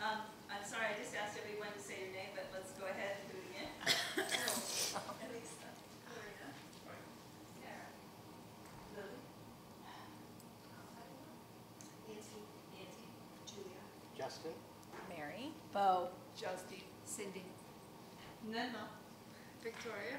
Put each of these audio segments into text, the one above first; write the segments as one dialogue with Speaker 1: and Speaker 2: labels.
Speaker 1: Um, I'm sorry, I just asked everyone to say your name, but let's go ahead and do it again. Elisa, Gloria, Sarah, Lily,
Speaker 2: Nancy,
Speaker 1: Nancy,
Speaker 2: Julia,
Speaker 3: Justin?
Speaker 4: Mary.
Speaker 5: Bo.
Speaker 2: Josie, Cindy,
Speaker 1: Nana,
Speaker 2: Victoria,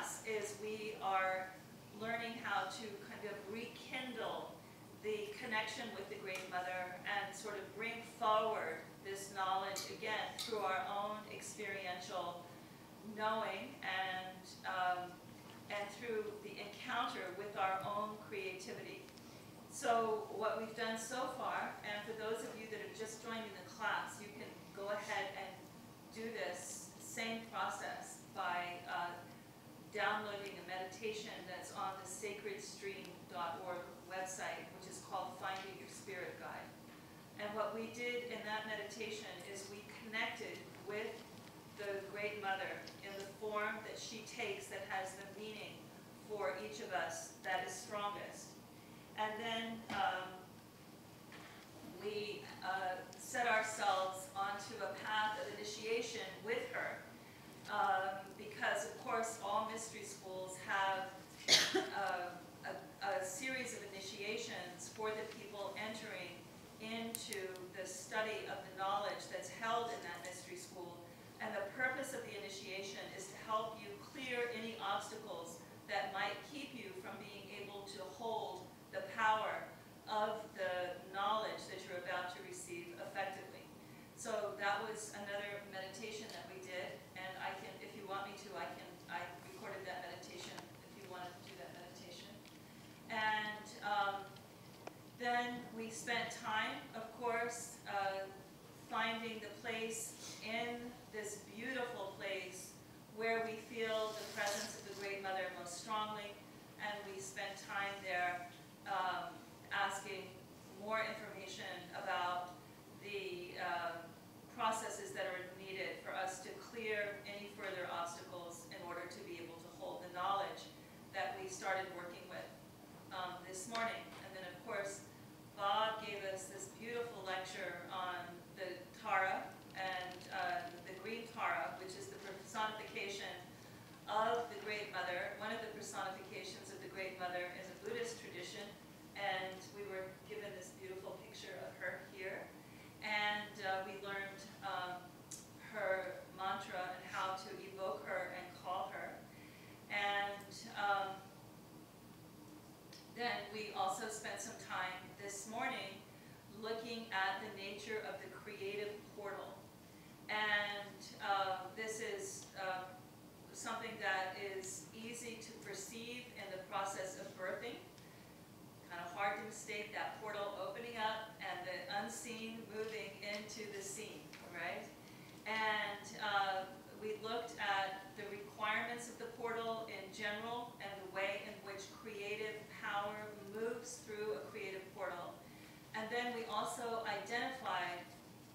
Speaker 1: class is we are learning how to kind of rekindle the connection with the Great Mother and sort of bring forward this knowledge again through our own experiential knowing and um, and through the encounter with our own creativity. So what we've done so far, and for those of you that have just joined in the class, you can go ahead and do this same process by uh, downloading a meditation that's on the sacredstream.org website, which is called Finding Your Spirit Guide. And what we did in that meditation is we connected with the Great Mother in the form that she takes that has the meaning for each of us that is strongest. And then um, we uh, set ourselves onto a path of initiation with her. Um, because, of course, all mystery schools have uh, a, a series of initiations for the people entering into the study of the knowledge that's held in that mystery school. And the purpose of the initiation is to help you clear any obstacles that might keep you from being able to hold the power of the knowledge that you're about to receive effectively. So that was another meditation that we did, and I can, want me to, I can, I recorded that meditation if you want to do that meditation. And um, then we spent time, of course, uh, finding the place in this beautiful place where we feel
Speaker 2: the presence of the Great Mother most strongly, and we spent time there um, asking more information about the uh, processes that are needed for us to clear any further obstacles in order to be able to hold the knowledge that we started working with um, this morning. And then, of course, Bob gave us this beautiful lecture on the Tara and uh, the green Tara, which is the personification of the Great Mother. One of the personifications of the Great Mother is a Buddhist tradition, and we were given this beautiful picture of her here. And uh, we learned And um, then we also spent some time this morning looking at the nature of the creative portal. And uh, this is uh, something that is easy to perceive in the process of birthing. Kind of hard to mistake that portal opening up and the unseen moving into the seen, right? And uh, we looked at the requirements of the portal in general and the way in which creative power moves through a creative portal. And then we also identified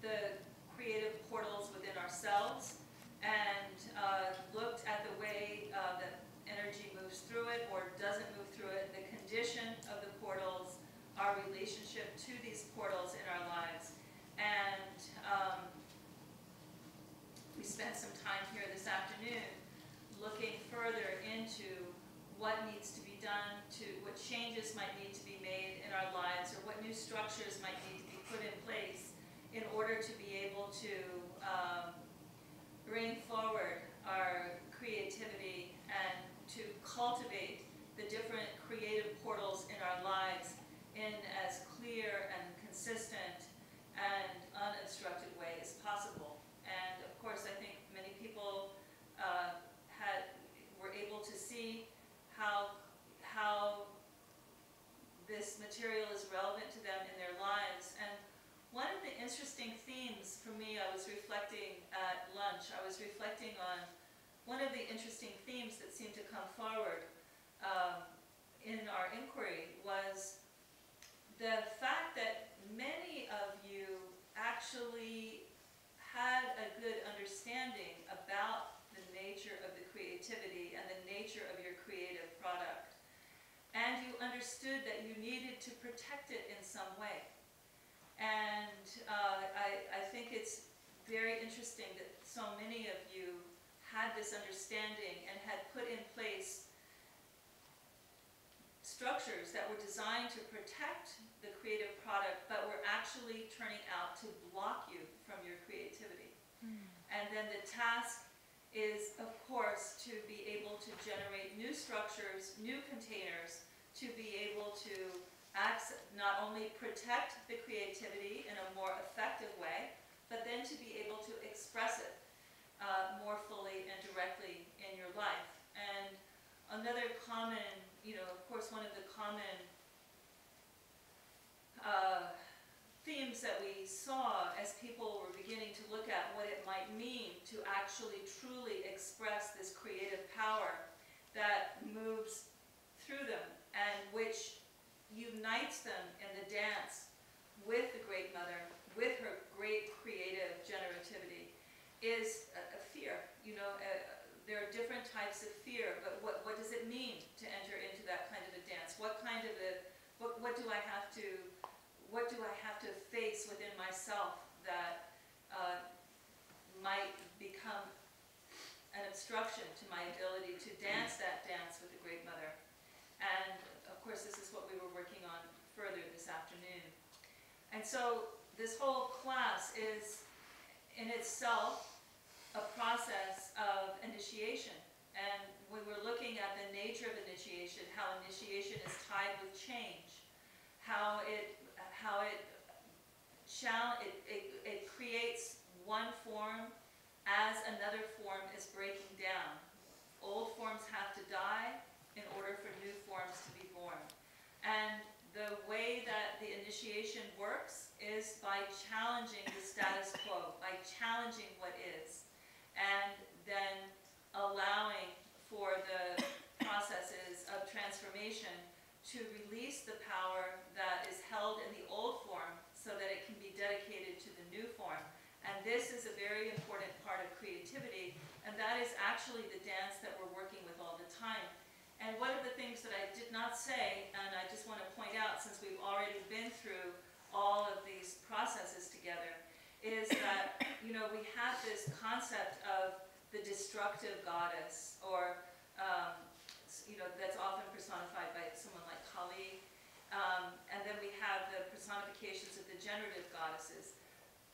Speaker 2: the creative portals within ourselves and uh, looked at the way uh, that energy moves through it or doesn't move through it, the condition of the portals, our relationship to these portals in our lives. And um, we spent some time here this afternoon looking further into what needs to be done to, what changes might need to be made in our lives, or what new structures might need to be put in place in order to be able to um, bring forward our creativity and to cultivate the different creative portals in our lives in as clear and consistent and unobstructed way as possible. And of course, I think many people uh, had were able to see how how this material is relevant to them in their lives. And one of the interesting themes for me, I was reflecting at lunch, I was reflecting on one of the interesting themes that seemed to come forward um, in our inquiry was the fact that many of you actually had a good understanding about the nature of the creativity and the nature of your creative product. And you understood that you needed to protect it in some way. And uh, I, I think it's very interesting that so many of you had this understanding and had put in place structures that were designed to protect the creative product, but were actually turning out to block you from your creativity. Hmm. And then the task is, of course, to be able to generate new structures, new containers, to be able to access, not only protect the creativity in a more effective way, but then to be able to express it uh, more fully and directly in your life. And another common, you know, of course, one of the common uh, themes that we saw as people were beginning to look at what it might mean to actually truly express this creative power that moves through them and which unites them in the dance with the Great Mother, with her great creative generativity, is a, a fear. You know, uh, there are different types of fear, but what, what does it mean to enter into that kind of a dance? What kind of a, what, what do I have to, what do I have to face within myself that uh, might become an obstruction to my ability to dance that dance with the Great Mother? And of course, this is what we were working on further this afternoon. And so this whole class is in itself a process of initiation. And when we're looking at the nature of initiation, how initiation is tied with change, how it, how it, chal- it, it, it creates one form as another form is breaking down. Old forms have to die in order for new forms to be born. And the way that the initiation works is by challenging the status quo, by challenging what is, and then allowing for the processes of transformation to release the power that is held in the old form so that it can be dedicated to the new form. And this is a very important part of creativity, and that is actually the dance that we're working with all the time. And one of the things that I did not say, and I just want to point out since we've already been through all of these processes together, is that, you know, we have this concept of the destructive goddess, or, um, you know, that's often personified by someone like Kali. Um, and then we have the personifications of the generative goddesses.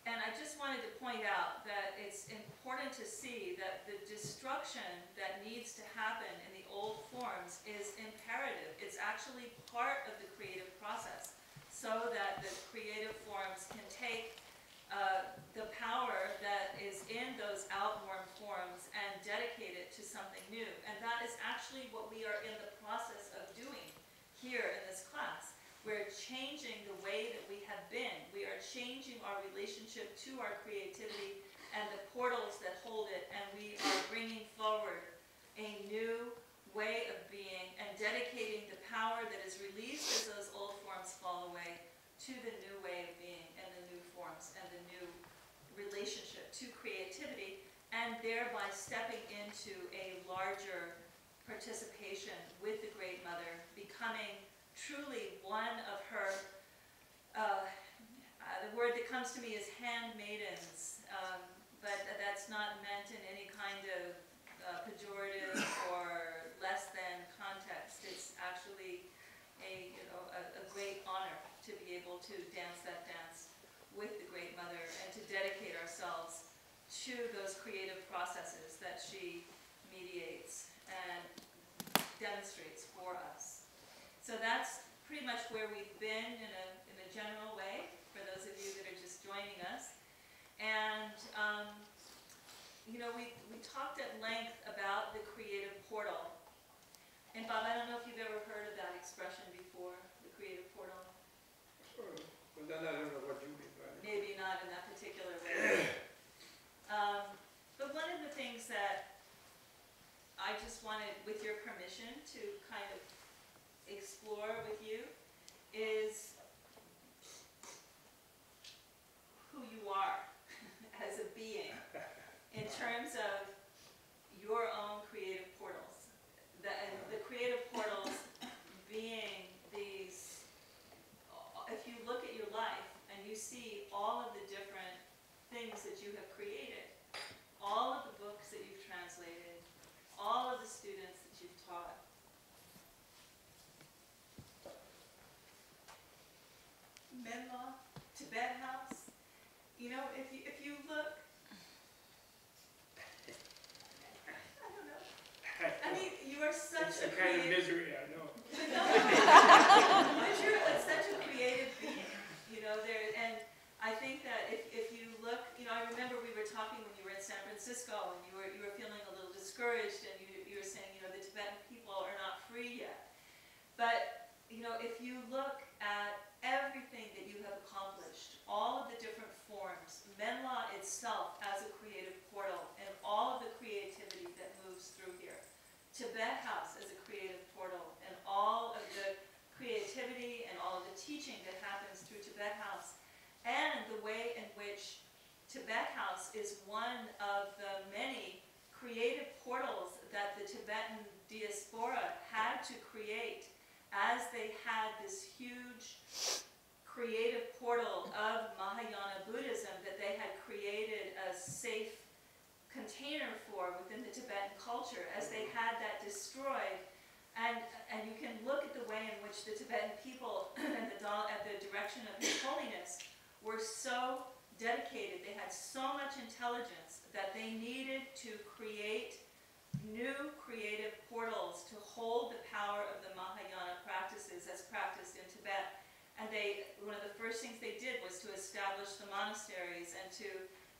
Speaker 2: And I just wanted to point out that it's important to see that the destruction that needs to happen in the old forms is imperative. It's actually part of the creative process, so that the creative forms can take uh, the power that is in those outworn forms and dedicate it to something new. And that is actually what we are in the process of doing here in this class. We're changing the way that we have been. We are changing our relationship to our creativity and the portals that hold it, and we are bringing forward a new way of being and dedicating the power that is released as those old forms fall away to the new way of being forms and the new relationship to creativity, and thereby stepping into a larger participation with the Great Mother, becoming truly one of her, uh, uh, the word that comes to me is handmaidens, um, but that's not meant in any kind of uh, pejorative or less than context. It's actually a, you know, a, a great honor to be able to dance that dance Great Mother and to dedicate ourselves to those creative processes that she mediates and demonstrates for us. So that's pretty much where we've been in a, in a general way, for those of you that are just joining us. And, um, you know, we, we talked at length about the creative portal. And Bob, I don't know if you've ever heard of that expression before, the creative portal.
Speaker 6: Of, but then I don't know what you mean.
Speaker 2: Maybe not in that particular way. Um, But one of the things that I just wanted, with your permission, to kind of explore with you is who you are as a being in terms of your own creative portals. The, the creative portals being these, if you look at your life and you see all of the different things that you have created, all of the books that you've translated, all of the students that you've taught, Menla, Tibet House, you know, if you, if you look, I don't know, I mean, you are such
Speaker 6: It's
Speaker 2: a
Speaker 6: a kind of
Speaker 2: creative
Speaker 6: misery, I know.
Speaker 2: but you're a- such a creative being, you know, there, and I think that if, if you look, you know, I remember we were talking when you were in San Francisco, and you were, you were feeling a little discouraged, and you, you were saying, you know, the Tibetan people are not free yet. But, you know, if you look at everything that you have accomplished, all of the different forms, Menla itself as a creative portal, and all of the creativity that moves through here, Tibet House as a creative portal, and all of the creativity and all of the teaching that happens through Tibet House, and the way in which Tibet House is one of the many creative portals that the Tibetan diaspora to create as they had this huge creative portal of Mahayana Buddhism that they had created a safe container for within the Tibetan culture as they had that destroyed. And, and you can look at the way in which the Tibetan people and the, at the direction of His Holiness were so dedicated, they had so much intelligence that they needed to create new creative portals to hold the power of the Mahayana practices as practiced in Tibet. And they, one of the first things they did was to establish the monasteries and to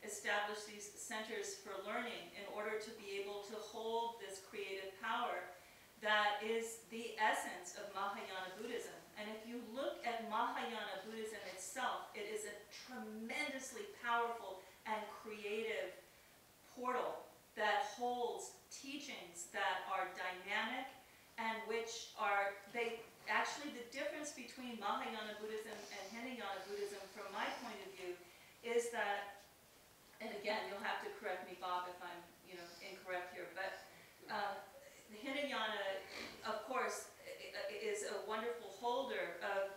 Speaker 2: establish these centers for learning in order to be able to hold this creative power that is the essence of Mahayana Buddhism. And if you look at Mahayana Buddhism itself, it is a tremendously powerful and creative portal that holds teachings that are dynamic and which are, they, actually the difference between Mahayana Buddhism and Hinayana Buddhism from my point of view is that, and again, you'll have to correct me, Bob, if I'm, you know, incorrect here, but uh, Hinayana, of course, is a wonderful holder of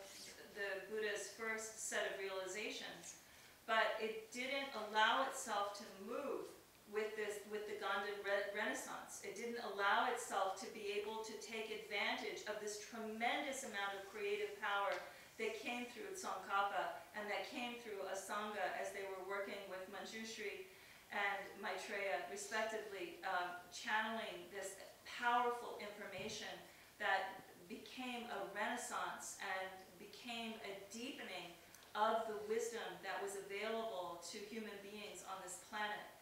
Speaker 2: the Buddha's first set of realizations, but it didn't allow itself to move with, this, with the Gandan re Renaissance. It didn't allow itself to be able to take advantage of this tremendous amount of creative power that came through Tsongkhapa and that came through Asanga as they were working with Manjushri and Maitreya, respectively, um, channeling this powerful information that became a renaissance and became a deepening of the wisdom that was available to human beings on this planet.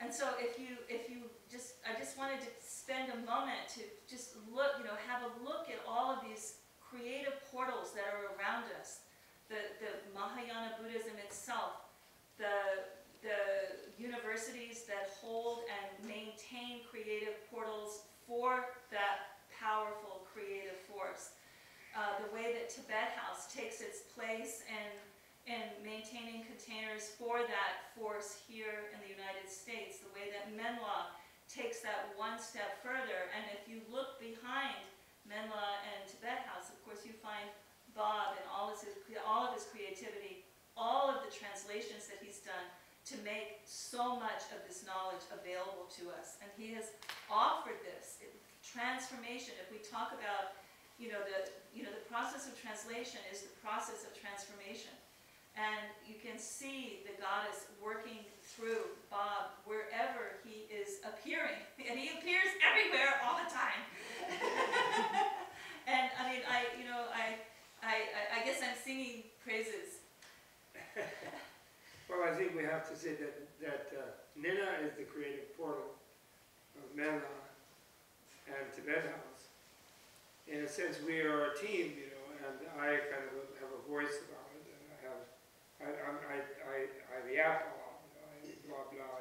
Speaker 2: And so if you, if you just, I just wanted to spend a moment to just look, you know, have a look at all of these creative portals that are around us. The, the Mahayana Buddhism itself, the, the universities that hold and maintain creative portals for that powerful creative force. Uh, the way that Tibet House takes its place in, in maintaining containers for that force here in the United States. The way that Menla takes that one step further. And if you look behind Menla and Tibet House, of course, you find Bob and all of his, all of his creativity, all of the translations that he's done to make so much of this knowledge available to us. And he has offered this transformation. If we talk about, you know, the, you know, the process of translation is the process of transformation. And you can see the goddess working through Bob wherever he is appearing. And he appears everywhere all the time. and I mean, I, you know, I, I, I- guess I'm singing praises.
Speaker 6: Well, I think we have to say that, that uh, Nina is the creative portal of Menla and Tibet House. In a sense, we are a team, you know, and I kind of have a voice about it, and I have, I, I'm- I, I, I yap a lot, you know, I blah, blah.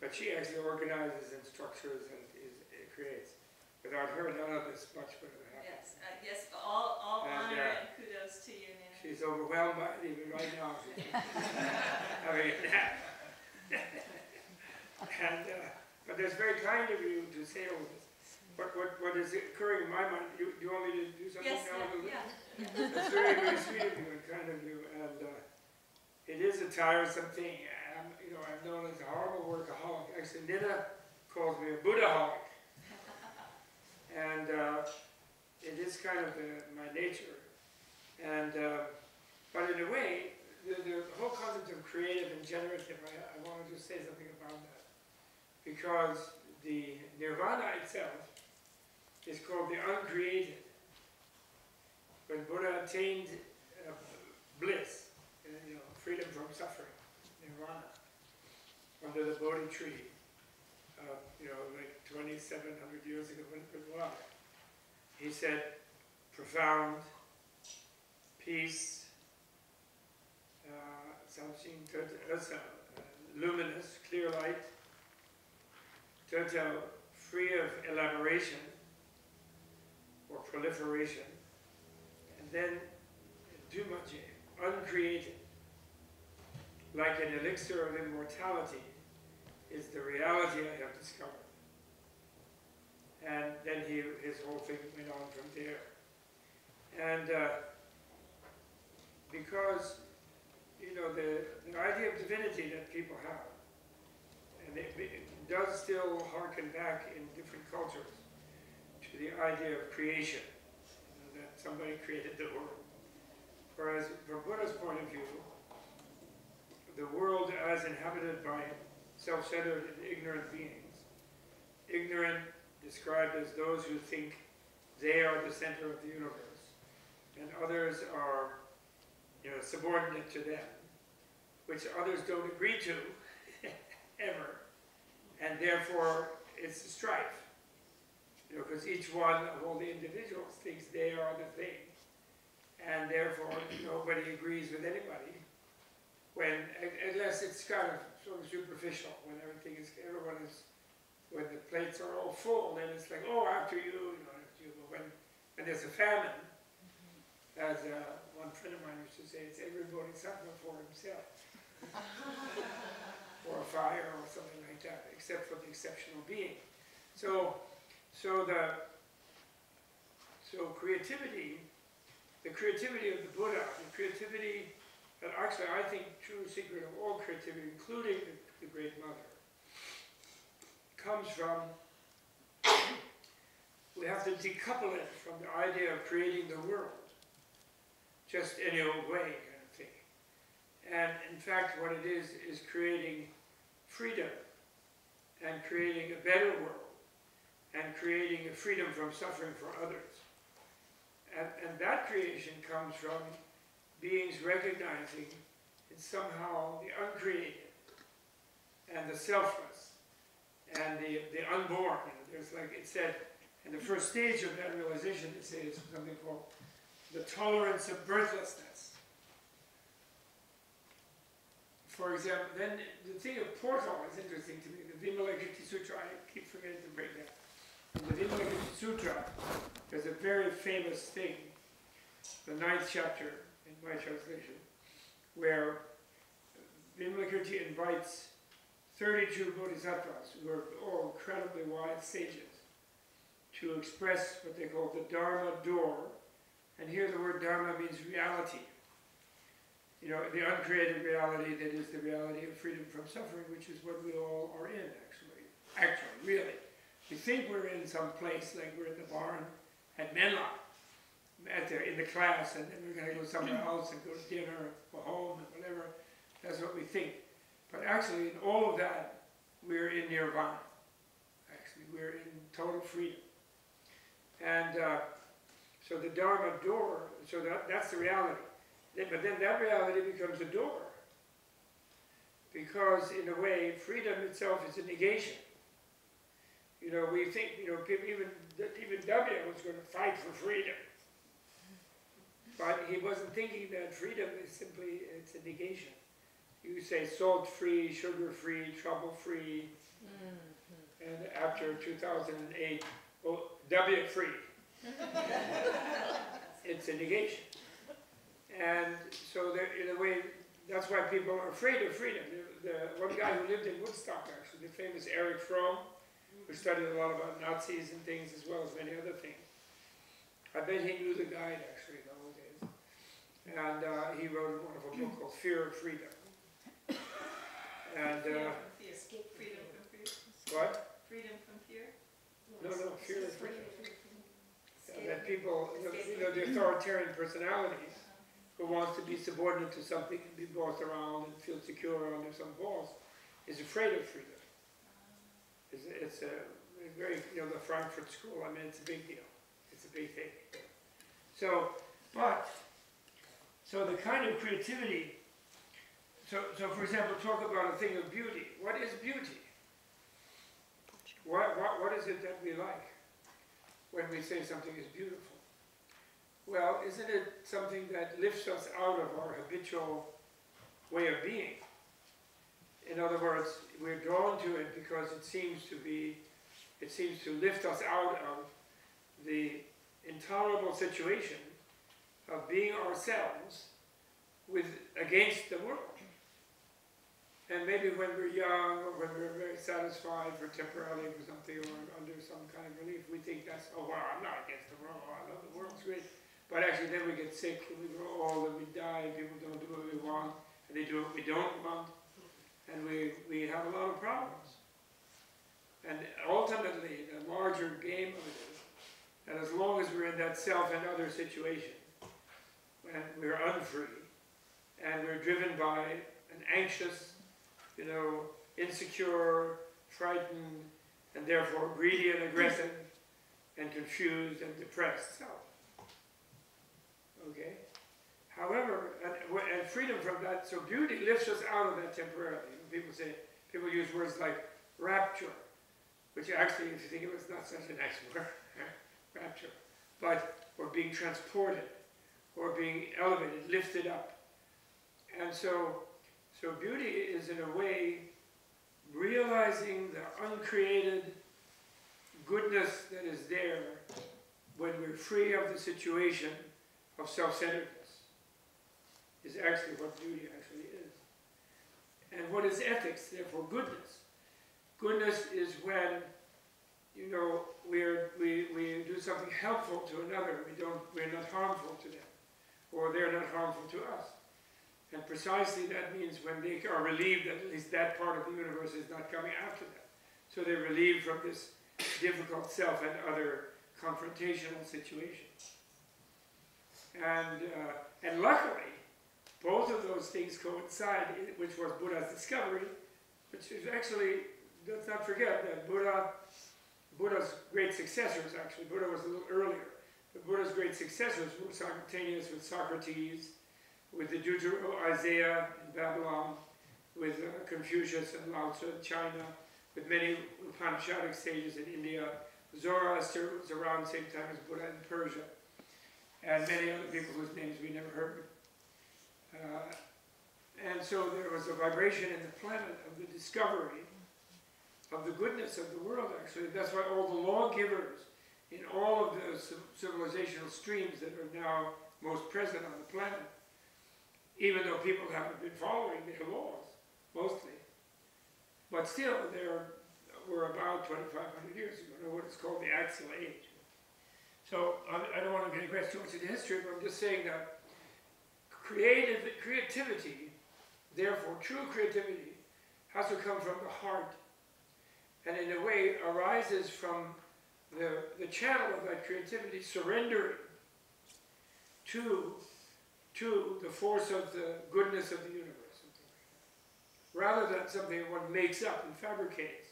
Speaker 6: But she actually organizes and structures and is, it creates. Without her, none of this much would have happened.
Speaker 2: Yes, uh, yes, all, all
Speaker 6: And,
Speaker 2: honor
Speaker 6: uh,
Speaker 2: and kudos to you, Nina.
Speaker 6: She's overwhelmed by it even right now. I mean, and, uh, but that's very kind of you to say all this. What, what, what is occurring in my mind, you, do you want me to do something
Speaker 2: Yes,
Speaker 6: now?
Speaker 2: yeah, yeah.
Speaker 6: That's very, very sweet of you and kind of you, and, uh, it is a tiresome thing. Um, you know, I'm known as a horrible workaholic. Actually, Nina calls me a Buddhaholic. And, uh, it is kind of the, my nature. And, uh, but in a way, the, the whole concept of creative and generative, I, I want to say something about that. Because the nirvana itself is called the uncreated. When Buddha attained uh, bliss, uh, freedom from suffering, nirvana, under the Bodhi tree, uh, you know, like 2,700 years ago it he said, profound peace, uh, something uh, luminous, clear light, total free of elaboration or proliferation, and then dumaje, uncreated, like an elixir of immortality, is the reality I have discovered. And then he, his whole thing went on from there. And uh, because, you know, the, the idea of divinity that people have, and it, it does still harken back in different cultures to the idea of creation, you know, that somebody created the world. Whereas from Buddha's point of view, the world as inhabited by self-centered and ignorant beings, ignorant described as those who think they are the center of the universe, and others are, you know, subordinate to them, which others don't agree to, ever, and therefore it's a strife. You know, because each one of all the individuals thinks they are the thing, and therefore nobody agrees with anybody. When, unless it's kind of sort of superficial, when everything is, everyone is when the plates are all full, then it's like, oh, after you, you know, after you. But when, when there's a famine, as uh, one friend of mine used to say, it's everybody suffering for himself. or a fire or something like that, except for the exceptional being. So, so the, so creativity, the creativity of the Buddha, the creativity, and actually I think true secret of all creativity, including the, the Great Mother, comes from, we have to decouple it from the idea of creating the world. just any old way kind of thing. And in fact, what it is, is creating freedom and creating a better world and creating a freedom from suffering for others. And, and that creation comes from beings recognizing it's somehow the uncreated and the selfless and the, the unborn. There's like it said, in the first stage of that realization, it says something called the tolerance of birthlessness. For example, then the thing of portal is interesting to me. The Vimalakirti Sutra, I keep forgetting to bring that. In the Vimalakirti Sutra, there's a very famous thing, the ninth chapter my translation, where Vimalakirti invites 32 bodhisattvas, who are all incredibly wise sages, to express what they call the Dharma door. And here the word Dharma means reality. You know, the uncreated reality that is the reality of freedom from suffering, which is what we all are in, actually. Actually, really. We think we're in some place, like we're in the barn at Menla, at the, in the class, and then we're going to go somewhere else and go to dinner or home and whatever. That's what we think. But actually, in all of that, we're in nirvana. Actually, we're in total freedom. And uh, so the Dharma door, so that, that's the reality. But then that reality becomes a door. Because in a way, freedom itself is a negation. You know, we think, you know, even, even W was going to fight for freedom. But he wasn't thinking that freedom is simply, it's a negation. You say salt-free, sugar-free, trouble-free, mm-hmm. and after 2008, well, W-free. it's a negation. And so there, in a way, that's why people are afraid of freedom. The, the one guy who lived in Woodstock, actually, the famous Erich Fromm, who studied a lot about Nazis and things as well as many other things. I bet he knew the guide actually days. And uh, he wrote a wonderful book called Fear of Freedom. And uh,
Speaker 2: from fear. Freedom from fear.
Speaker 6: what?
Speaker 2: Freedom from fear.
Speaker 6: No, no, fear of freedom.
Speaker 2: Escape.
Speaker 6: Yeah, that people, you know, you know, the authoritarian personalities who wants to be subordinate to something and be bossed around and feel secure under some boss is afraid of freedom. It's, it's a it's very, you know, the Frankfurt School, I mean, it's a big deal. It's a big thing. So, but, so the kind of creativity, so, so for example, talk about a thing of beauty. What is beauty? What, what, what is it that we like when we say something is beautiful? Well, isn't it something that lifts us out of our habitual way of being? In other words, we're drawn to it because it seems to be, it seems to lift us out of the intolerable situation of being ourselves with against the world. And maybe when we're young or when we're very satisfied for temporarily with something or under some kind of relief, we think that's, oh wow, I'm not against the world, oh, I love the world, it's great. But actually then we get sick and we grow old and we die and people don't do what we want and they do what we don't want and we, we have a lot of problems. And ultimately, the larger game of it is that as long as we're in that self and other situation, and we're unfree, and we're driven by an anxious, you know, insecure, frightened, and therefore greedy and aggressive, and confused and depressed self. Okay? However, and, and freedom from that, so beauty lifts us out of that temporarily. People say, people use words like rapture, which actually, if you think of it, is not such a nice word, rapture. But, or being transported, or being elevated, lifted up. And so, so beauty is in a way realizing the uncreated goodness that is there when we're free of the situation of self-centeredness is actually what beauty actually is. And what is ethics? Therefore, goodness. Goodness is when, you know, we're, we, we do something helpful to another. We don't, we're not harmful to them, or they're not harmful to us. And precisely that means when they are relieved that at least that part of the universe is not coming after them. So they're relieved from this difficult self and other confrontational situation. And, uh, and luckily, both of those things coincide, which was Buddha's discovery, which is actually, let's not forget that Buddha, Buddha's great successors, actually, Buddha was a little earlier, but Buddha's great successors were simultaneous with Socrates, with the Deutero Isaiah in Babylon, with uh, Confucius and Lao Tzu in China, with many Upanishadic sages in India. Zoroaster was around the same time as Buddha in Persia, and many other people whose names we never heard. Uh, and so there was a vibration in the planet of the discovery of the goodness of the world, actually. That's why all the lawgivers in all of the civ- civilizational streams that are now most present on the planet, even though people haven't been following their laws, mostly, but still, there were about 2,500 years ago, what is called the Axial Age. So I don't want to digress too much into history, but I'm just saying that creative creativity, therefore true creativity, has to come from the heart, and in a way arises from the, the channel of that creativity surrendering to, to the force of the goodness of the universe, like rather than something one makes up and fabricates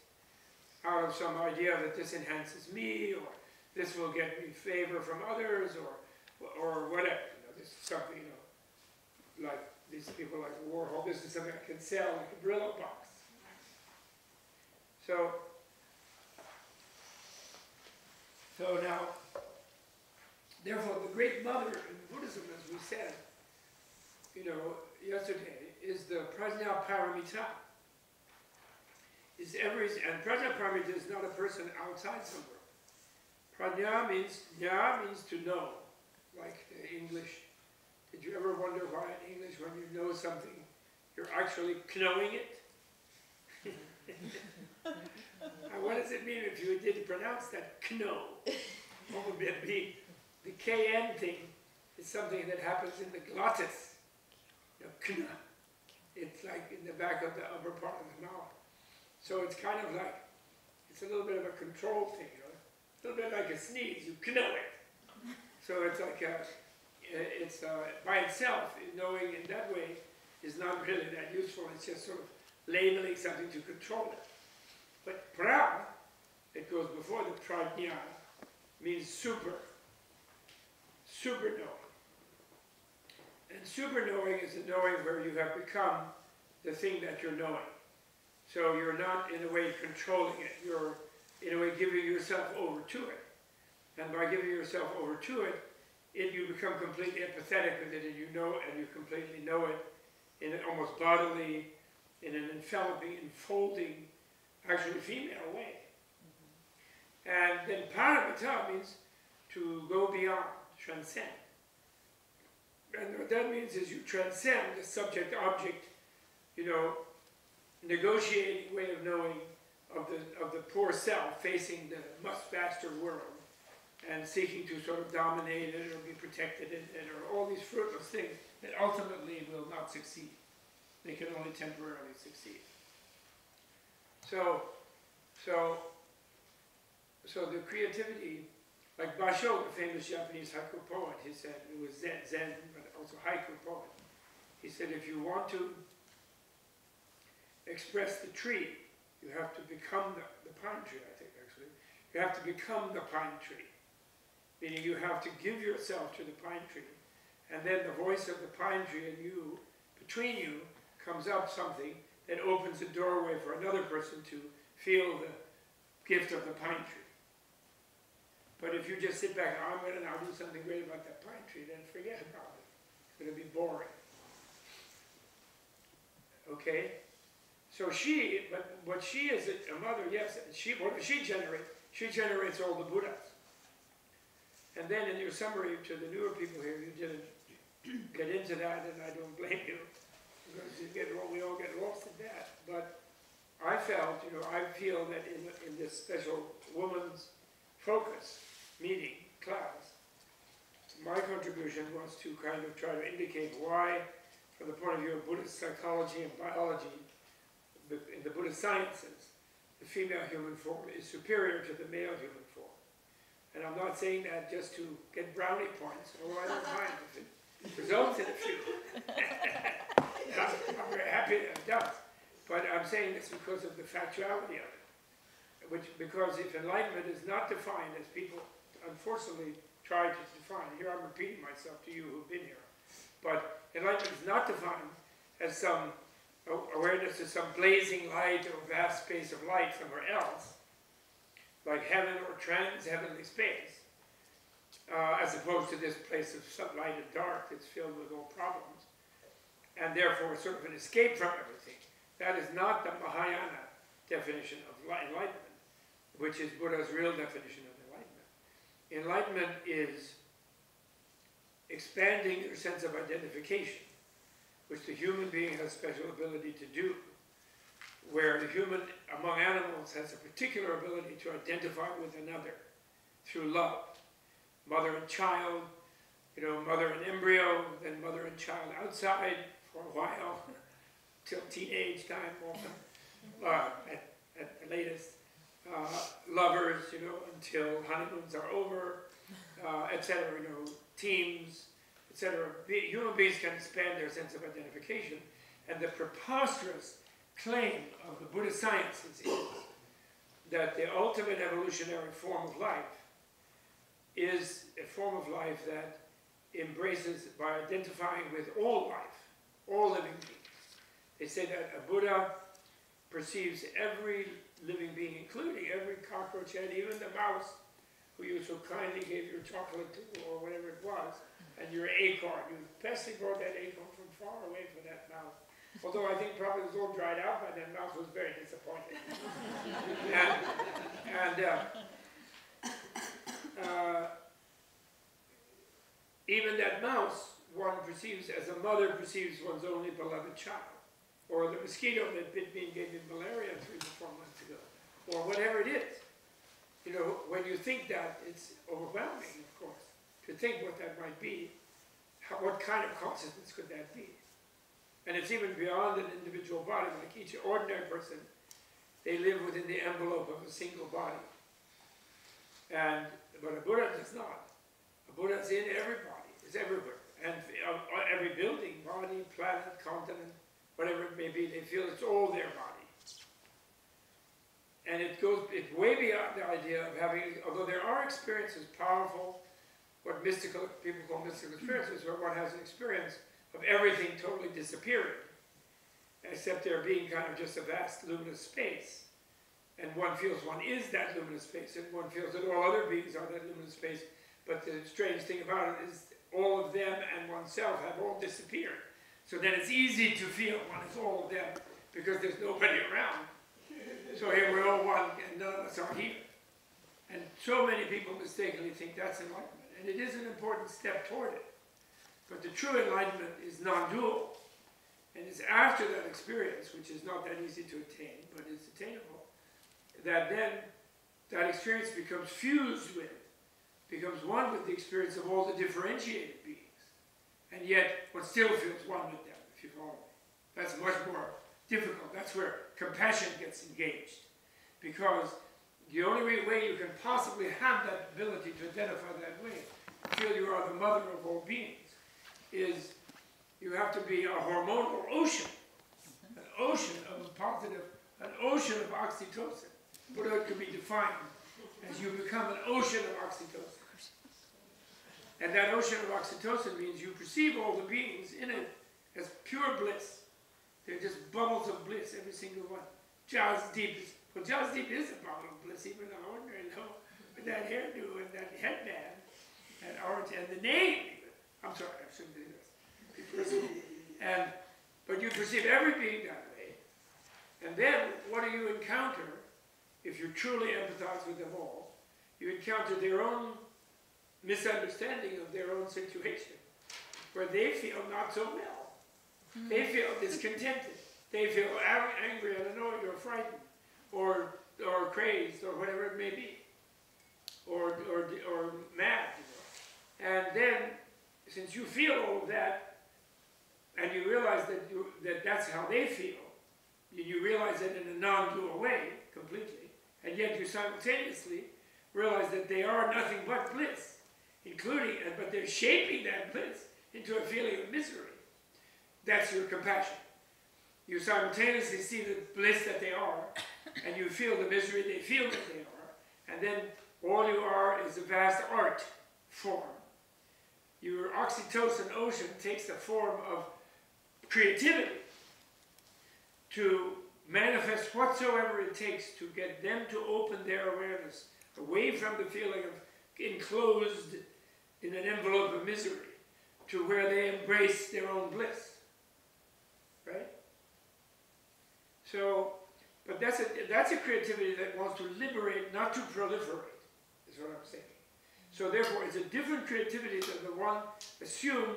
Speaker 6: out of some idea that this enhances me, or this will get me favor from others, or, or whatever. You know, this is something, you know, like these people like Warhol, this is something I can sell like a Brillo box. So, so now, therefore, the great mother in Buddhism, as we said, you know, yesterday, is the Prajna Paramita. Is every, and Prajna Paramita is not a person outside somewhere. Prajna means, jna means to know, like the English. Did you ever wonder why in English, when you know something, you're actually knowing it? What does it mean if you didn't pronounce that kno? What would it? The kn thing is something that happens in the glottis. Know, kna. It's like in the back of the upper part of the mouth. So it's kind of like, it's a little bit of a control thing, you know? a little bit like a sneeze, you kno it. So it's like a, it's uh, by itself, knowing in that way is not really that useful. It's just sort of labeling something to control it. But pra, it goes before the prajna, means super, super knowing. And super knowing is a knowing where you have become the thing that you're knowing. So you're not in a way controlling it. You're in a way giving yourself over to it. And by giving yourself over to it, it you become completely empathetic with it, and you know, and you completely know it in an almost bodily, in an enveloping, enfolding, actually female way. And then paramita means to go beyond, transcend. And what that means is you transcend the subject-object, you know, negotiating way of knowing of the, of the poor self facing the much vaster world and seeking to sort of dominate it or be protected in it or all these fruitless things that ultimately will not succeed. They can only temporarily succeed. So, so, so the creativity, like Basho, the famous Japanese haiku poet, he said, it was Zen, Zen, but also haiku poet. He said, if you want to express the tree, you have to become the, the pine tree, I think, actually. You have to become the pine tree. Meaning you have to give yourself to the pine tree. And then the voice of the pine tree and you, between you, comes up something that opens a doorway for another person to feel the gift of the pine tree. But if you just sit back, oh, I'm going to now do something great about that pine tree, then forget about it. To be boring. Okay? So she, but what she is a mother, yes, she, what does she generate? She generates all the Buddhas. And then in your summary to the newer people here, you didn't get into that, and I don't blame you, get, we all get lost in that. But I felt, you know, I feel that in, in this special woman's focus meeting class, my contribution was to kind of try to indicate why, from the point of view of Buddhist psychology and biology, in the Buddhist sciences, the female human form is superior to the male human form. And I'm not saying that just to get brownie points, although I don't mind if it results in a few. I'm, very happy that it does. But I'm saying this because of the factuality of it. Which, because if enlightenment is not defined as people unfortunately try to define, here I'm repeating myself to you who've been here, but enlightenment is not defined as some awareness of some blazing light or vast space of light somewhere else, like heaven or trans-heavenly space, uh, as opposed to this place of light and dark that's filled with all problems, and therefore sort of an escape from everything. That is not the Mahayana definition of enlightenment, which is Buddha's real definition of enlightenment. Enlightenment is expanding your sense of identification, which the human being has special ability to do, where the human among animals has a particular ability to identify with another through love. Mother and child, you know, mother and embryo, then mother and child outside for a while, till teenage time uh, at, at the latest. Uh, lovers, you know, until honeymoons are over, uh, etc. You know, teams, etc. Be, human beings can expand their sense of identification, and the preposterous claim of the Buddhist sciences is that the ultimate evolutionary form of life is a form of life that embraces by identifying with all life, all living beings. They say that a Buddha perceives every living being, including every cockroach head, even the mouse who you so kindly gave your chocolate to, or whatever it was, and your acorn. You best brought that acorn from far away for that mouse. Although I think probably it was all dried out by then, mouse was very disappointed. and and uh, uh, even that mouse one perceives as a mother perceives one's only beloved child, or the mosquito that bit me and gave me malaria three to four months ago, or whatever it is. You know, when you think that, it's overwhelming, of course, to think what that might be. How, what kind of consciousness could that be? And it's even beyond an individual body, like each ordinary person, they live within the envelope of a single body. And, but a Buddha does not. A Buddha is in every body, is everywhere. And uh, uh, every building, body, planet, continent, whatever it may be, they feel it's all their body. And it goes, it's way beyond the idea of having, although there are experiences powerful, what mystical, people call mystical experiences, where one has an experience of everything totally disappearing, except there being kind of just a vast luminous space. And one feels one is that luminous space, and one feels that all other beings are that luminous space. But the strange thing about it is all of them and oneself have all disappeared. So then it's easy to feel one is all of them because there's nobody around. So here we're all one and none of us are here. And so many people mistakenly think that's enlightenment. And it is an important step toward it. But the true enlightenment is non-dual. And it's after that experience, which is not that easy to attain, but is attainable, that then that experience becomes fused with, becomes one with the experience of all the differentiated beings. And yet one still feels one with them, if you follow me. That's much more difficult. That's where compassion gets engaged. Because the only way- way you can possibly have that ability to identify that way, feel you are the mother of all beings, is you have to be a hormonal ocean, mm-hmm. an ocean of positive, an ocean of oxytocin. Buddha could be defined as you become an ocean of oxytocin. And that ocean of oxytocin means you perceive all the beings in it as pure bliss. They're just bubbles of bliss, every single one. Jazz Deep is, well, Jazz Deep is a bubble of bliss, even an ordinary though, with that hairdo and that headband, and orange, and the name. I'm sorry, I shouldn't do this. And, but you perceive every being that way. And then, what do you encounter if you truly empathize with them all? You encounter their own misunderstanding of their own situation, where they feel not so well. They hmm. feel discontented. They feel angry and annoyed or frightened or, or crazed or whatever it may be, or, or, or mad. You know. And then, since you feel all of that, and you realize that, you, that that's how they feel, you, you realize it in a non-dual way completely, and yet you simultaneously realize that they are nothing but bliss, including, and but they're shaping that bliss into a feeling of misery. That's your compassion. You simultaneously see the bliss that they are, and you feel the misery they feel that they are, and then all you are is a vast art form. Your oxytocin ocean takes the form of creativity to manifest whatsoever it takes to get them to open their awareness away from the feeling of enclosed in an envelope of misery to where they embrace their own bliss. Right? So, but that's a, that's a creativity that wants to liberate, not to proliferate, is what I'm saying. So therefore, it's a different creativity than the one assumed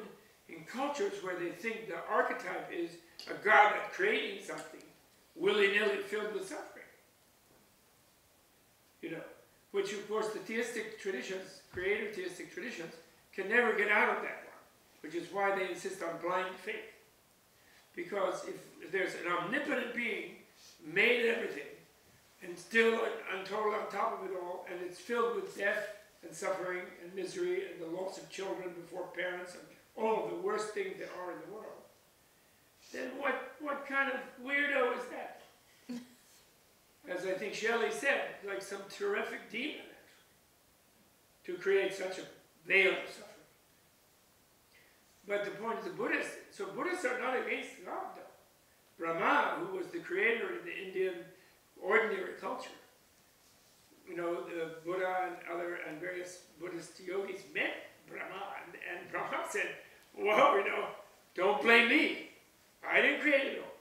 Speaker 6: in cultures where they think the archetype is a God that's creating something willy-nilly filled with suffering. You know, which of course the theistic traditions, creative theistic traditions, can never get out of that one, which is why they insist on blind faith. Because if there's an omnipotent being, made everything, and still untold on top of it all, and it's filled with death and suffering and misery and the loss of children before parents and all the worst things there are in the world, then what, what kind of weirdo is that? As I think Shelley said, like some terrific demon, to create such a veil of suffering. But the point is the Buddhists, so Buddhists are not against God though. Brahma, who was the creator in the Indian ordinary culture, you know, the Buddha and other and various Buddhist yogis met Brahma, and, and Brahma said, "Whoa, you know, don't blame me. I didn't create it all.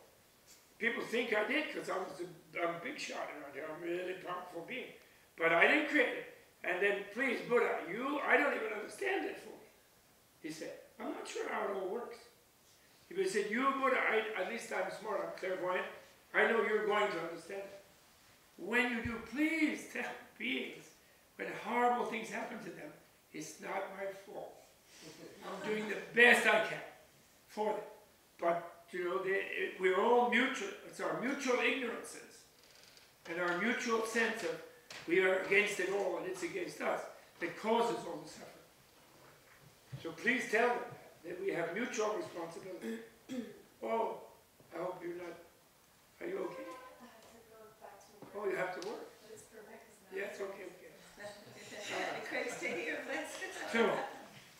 Speaker 6: People think I did because I was a, I'm a big shot around here. I'm a really powerful being, but I didn't create it. And then, please, Buddha, you, I don't even understand it For fully." He said, "I'm not sure how it all works." He said, "You, Buddha, I, at least I'm smart. I'm clairvoyant. I know you're going to understand it." When you do, please tell beings when horrible things happen to them, it's not my fault. I'm doing the best I can for them. But, you know, they, it, we're all mutual. It's our mutual ignorances and our mutual sense of we are against it all and it's against us that causes all the suffering. So please tell them that we have mutual responsibility. oh, I hope you're not. Are you okay? Oh, you have to work. It's okay. okay.
Speaker 2: Craig's taking a place.
Speaker 6: So,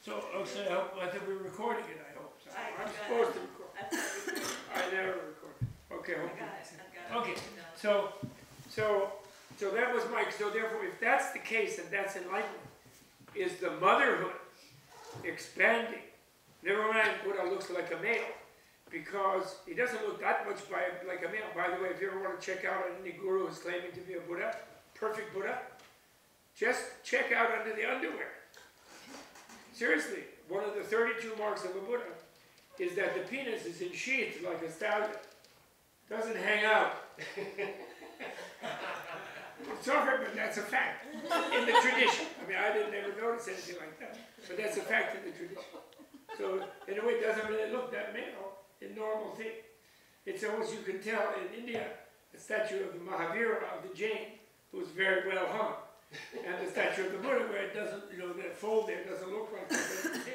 Speaker 6: so, oh, so I hope- I think we're recording it, I hope. So
Speaker 2: I
Speaker 6: I'm
Speaker 2: got
Speaker 6: supposed to record.
Speaker 2: I thought we were-
Speaker 6: I never record. Okay,
Speaker 2: I got
Speaker 6: you-
Speaker 2: it, I've got it.
Speaker 6: Okay, so, so, so that was Mike, so therefore, if that's the case, and that's enlightenment, is the motherhood expanding? Never mind Buddha looks like a male, because he doesn't look that much by, like a male. By the way, if you ever want to check out any guru who's claiming to be a Buddha, perfect Buddha, just check out under the underwear. Seriously, one of the 32 marks of a Buddha is that the penis is ensheathed like a stallion. Doesn't hang out. Sorry, but that's a fact in the tradition. I mean, I didn't ever notice anything like that, but that's a fact in the tradition. So, in a way, it doesn't really look that male in normal thing. It's almost, you can tell in India, a statue of the Mahavira of the Jain, who's very well hung, and the statue of the Buddha, where it doesn't, you know, that fold there doesn't look like the tail.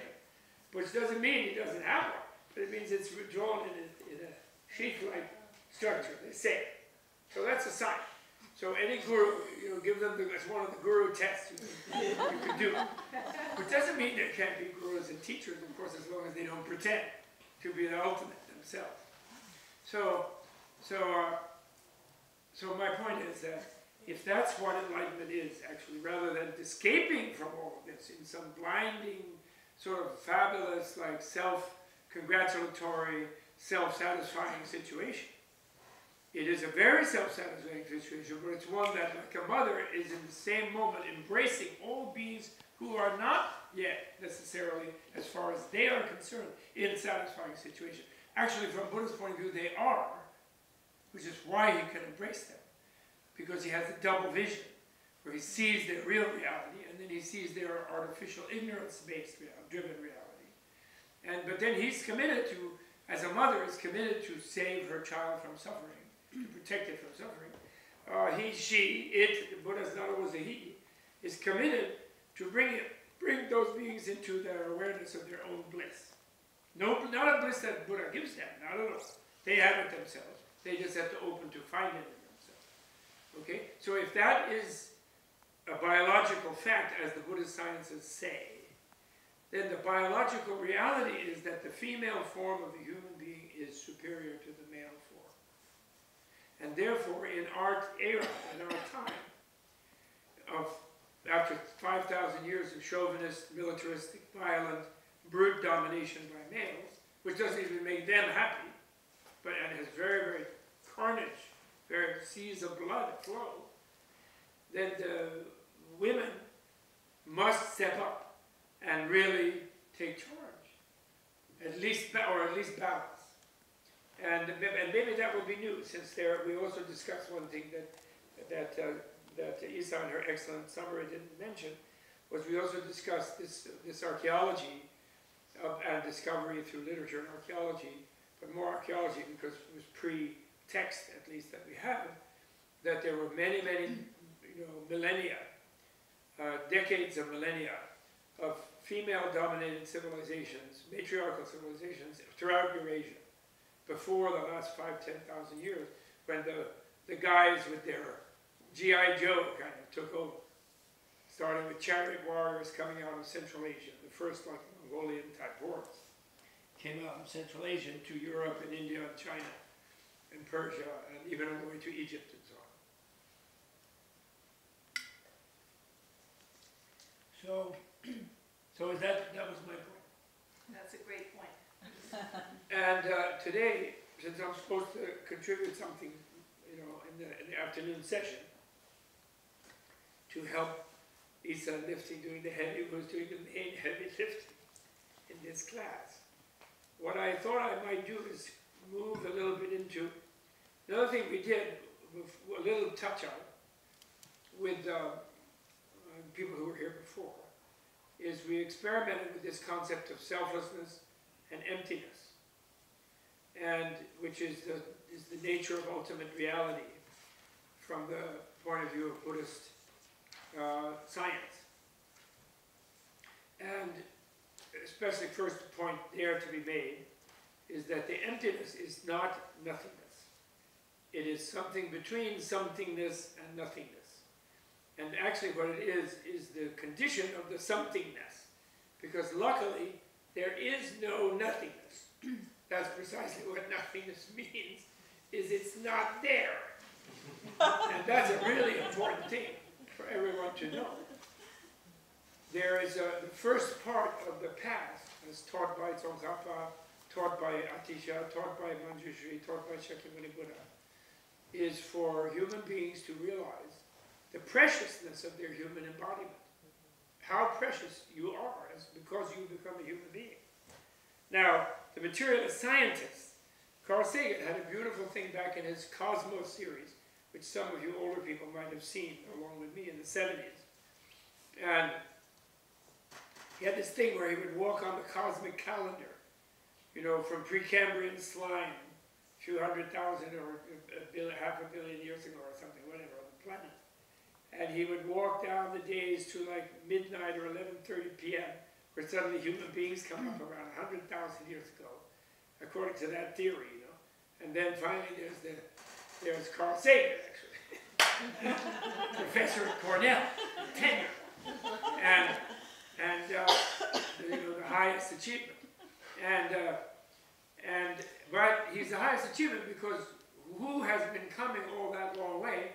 Speaker 6: Which doesn't mean he doesn't have one, but it means it's drawn in a, in a sheath-like structure, they say. So that's a sign. So any guru, you know, give them the, one of the guru tests you can, you can do. Which doesn't mean there can't be gurus and teachers, of course, as long as they don't pretend to be the ultimate themselves. So, so, uh, so my point is that if that's what enlightenment is, actually, rather than escaping from all of this in some blinding, sort of fabulous, like self-congratulatory, self-satisfying situation, it is a very self-satisfying situation, but it's one that, like a mother, is in the same moment embracing all beings who are not yet necessarily, as far as they are concerned, in a satisfying situation. Actually, from Buddha's point of view, they are, which is why he can embrace them, because he has a double vision, where he sees their real reality, and then he sees their artificial, ignorance-based, driven reality. And but then he's committed to, as a mother, is committed to save her child from suffering, to protect it from suffering. Uh, he, she, it. The Buddha's not always a he. is committed to bring it, bring those beings into their awareness of their own bliss. No, not a bliss that Buddha gives them, not at all. They have it themselves. They just have to open to find it in themselves. Okay? So if that is a biological fact, as the Buddhist sciences say, then the biological reality is that the female form of the human being is superior to the male. And therefore, in our era, in our time, of after 5,000 years of chauvinist, militaristic, violent, brute domination by males, which doesn't even make them happy, but and has very, very carnage, very seas of blood flow, then the women must step up and really take charge, at least or at least balance. And, and maybe that will be new, since there we also discussed one thing that that uh, that Isa in her excellent summary didn't mention was we also discussed this this archaeology of, and discovery through literature and archaeology, but more archaeology because it was pre-text at least that we have, that there were many many you know millennia, uh, decades of millennia of female-dominated civilizations, matriarchal civilizations throughout Eurasia, before the last five, ten thousand years, when the, the guys with their G.I. Joe kind of took over, starting with chariot warriors coming out of Central Asia, the first like Mongolian type hordes, came out of Central Asia to Europe and India and China and Persia and even all the way to Egypt and so on. So, so that, that was my point.
Speaker 2: That's a great point.
Speaker 6: And uh, today, since I'm supposed to contribute something, you know, in the, in the afternoon session, to help Isa lifting, doing the heavy, who's doing the main heavy lifting in this class. What I thought I might do is move a little bit into, another thing we did, a little touch on, with uh, people who were here before, is we experimented with this concept of selflessness and emptiness, and which is the, is the nature of ultimate reality from the point of view of Buddhist uh, science. And especially first point there to be made is that the emptiness is not nothingness. It is something between somethingness and nothingness. And actually what it is, is the condition of the somethingness. Because luckily, there is no nothingness. That's precisely what nothingness means, is it's not there. and that's a really important thing for everyone to know. There is a, the first part of the past, as taught by Tsongkhapa, taught by Atisha, taught by Manjushri, taught by Shakyamuni Buddha, is for human beings to realize the preciousness of their human embodiment. How precious you are as because you become a human being. Now, the materialist scientist, Carl Sagan, had a beautiful thing back in his Cosmos series, which some of you older people might have seen along with me in the 70s. And he had this thing where he would walk on the cosmic calendar, you know, from Precambrian slime, a few hundred thousand or a billion, half a billion years ago or something, whatever, on the planet. And he would walk down the days to like midnight or 11.30 p.m., suddenly human beings come up around 100,000 years ago, according to that theory, you know. And then finally there's the, there's Carl Sagan, actually, professor at Cornell, tenure, and, and uh, you know, the highest achievement. And, uh, and, but he's the highest achievement because who has been coming all that long way?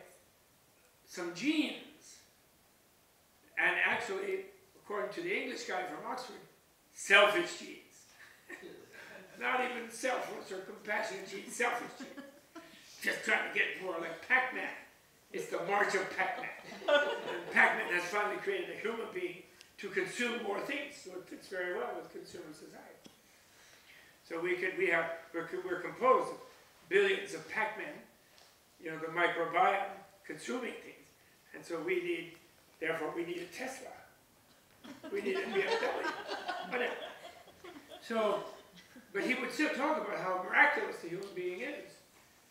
Speaker 6: Some genes. And actually, according to the English guy from Oxford, selfish genes. Not even selfless or compassionate genes, selfish genes. Just trying to get more like Pac-Man. It's the march of Pac-Man. Pac-Man has finally created a human being to consume more things, so it fits very well with consumer society. So we could, we have, we're, we're composed of billions of Pac-Men, you know, the microbiome consuming things. And so we need, therefore we need a Tesla. We need a BMW. Whatever. Uh, so, but he would still talk about how miraculous the human being is.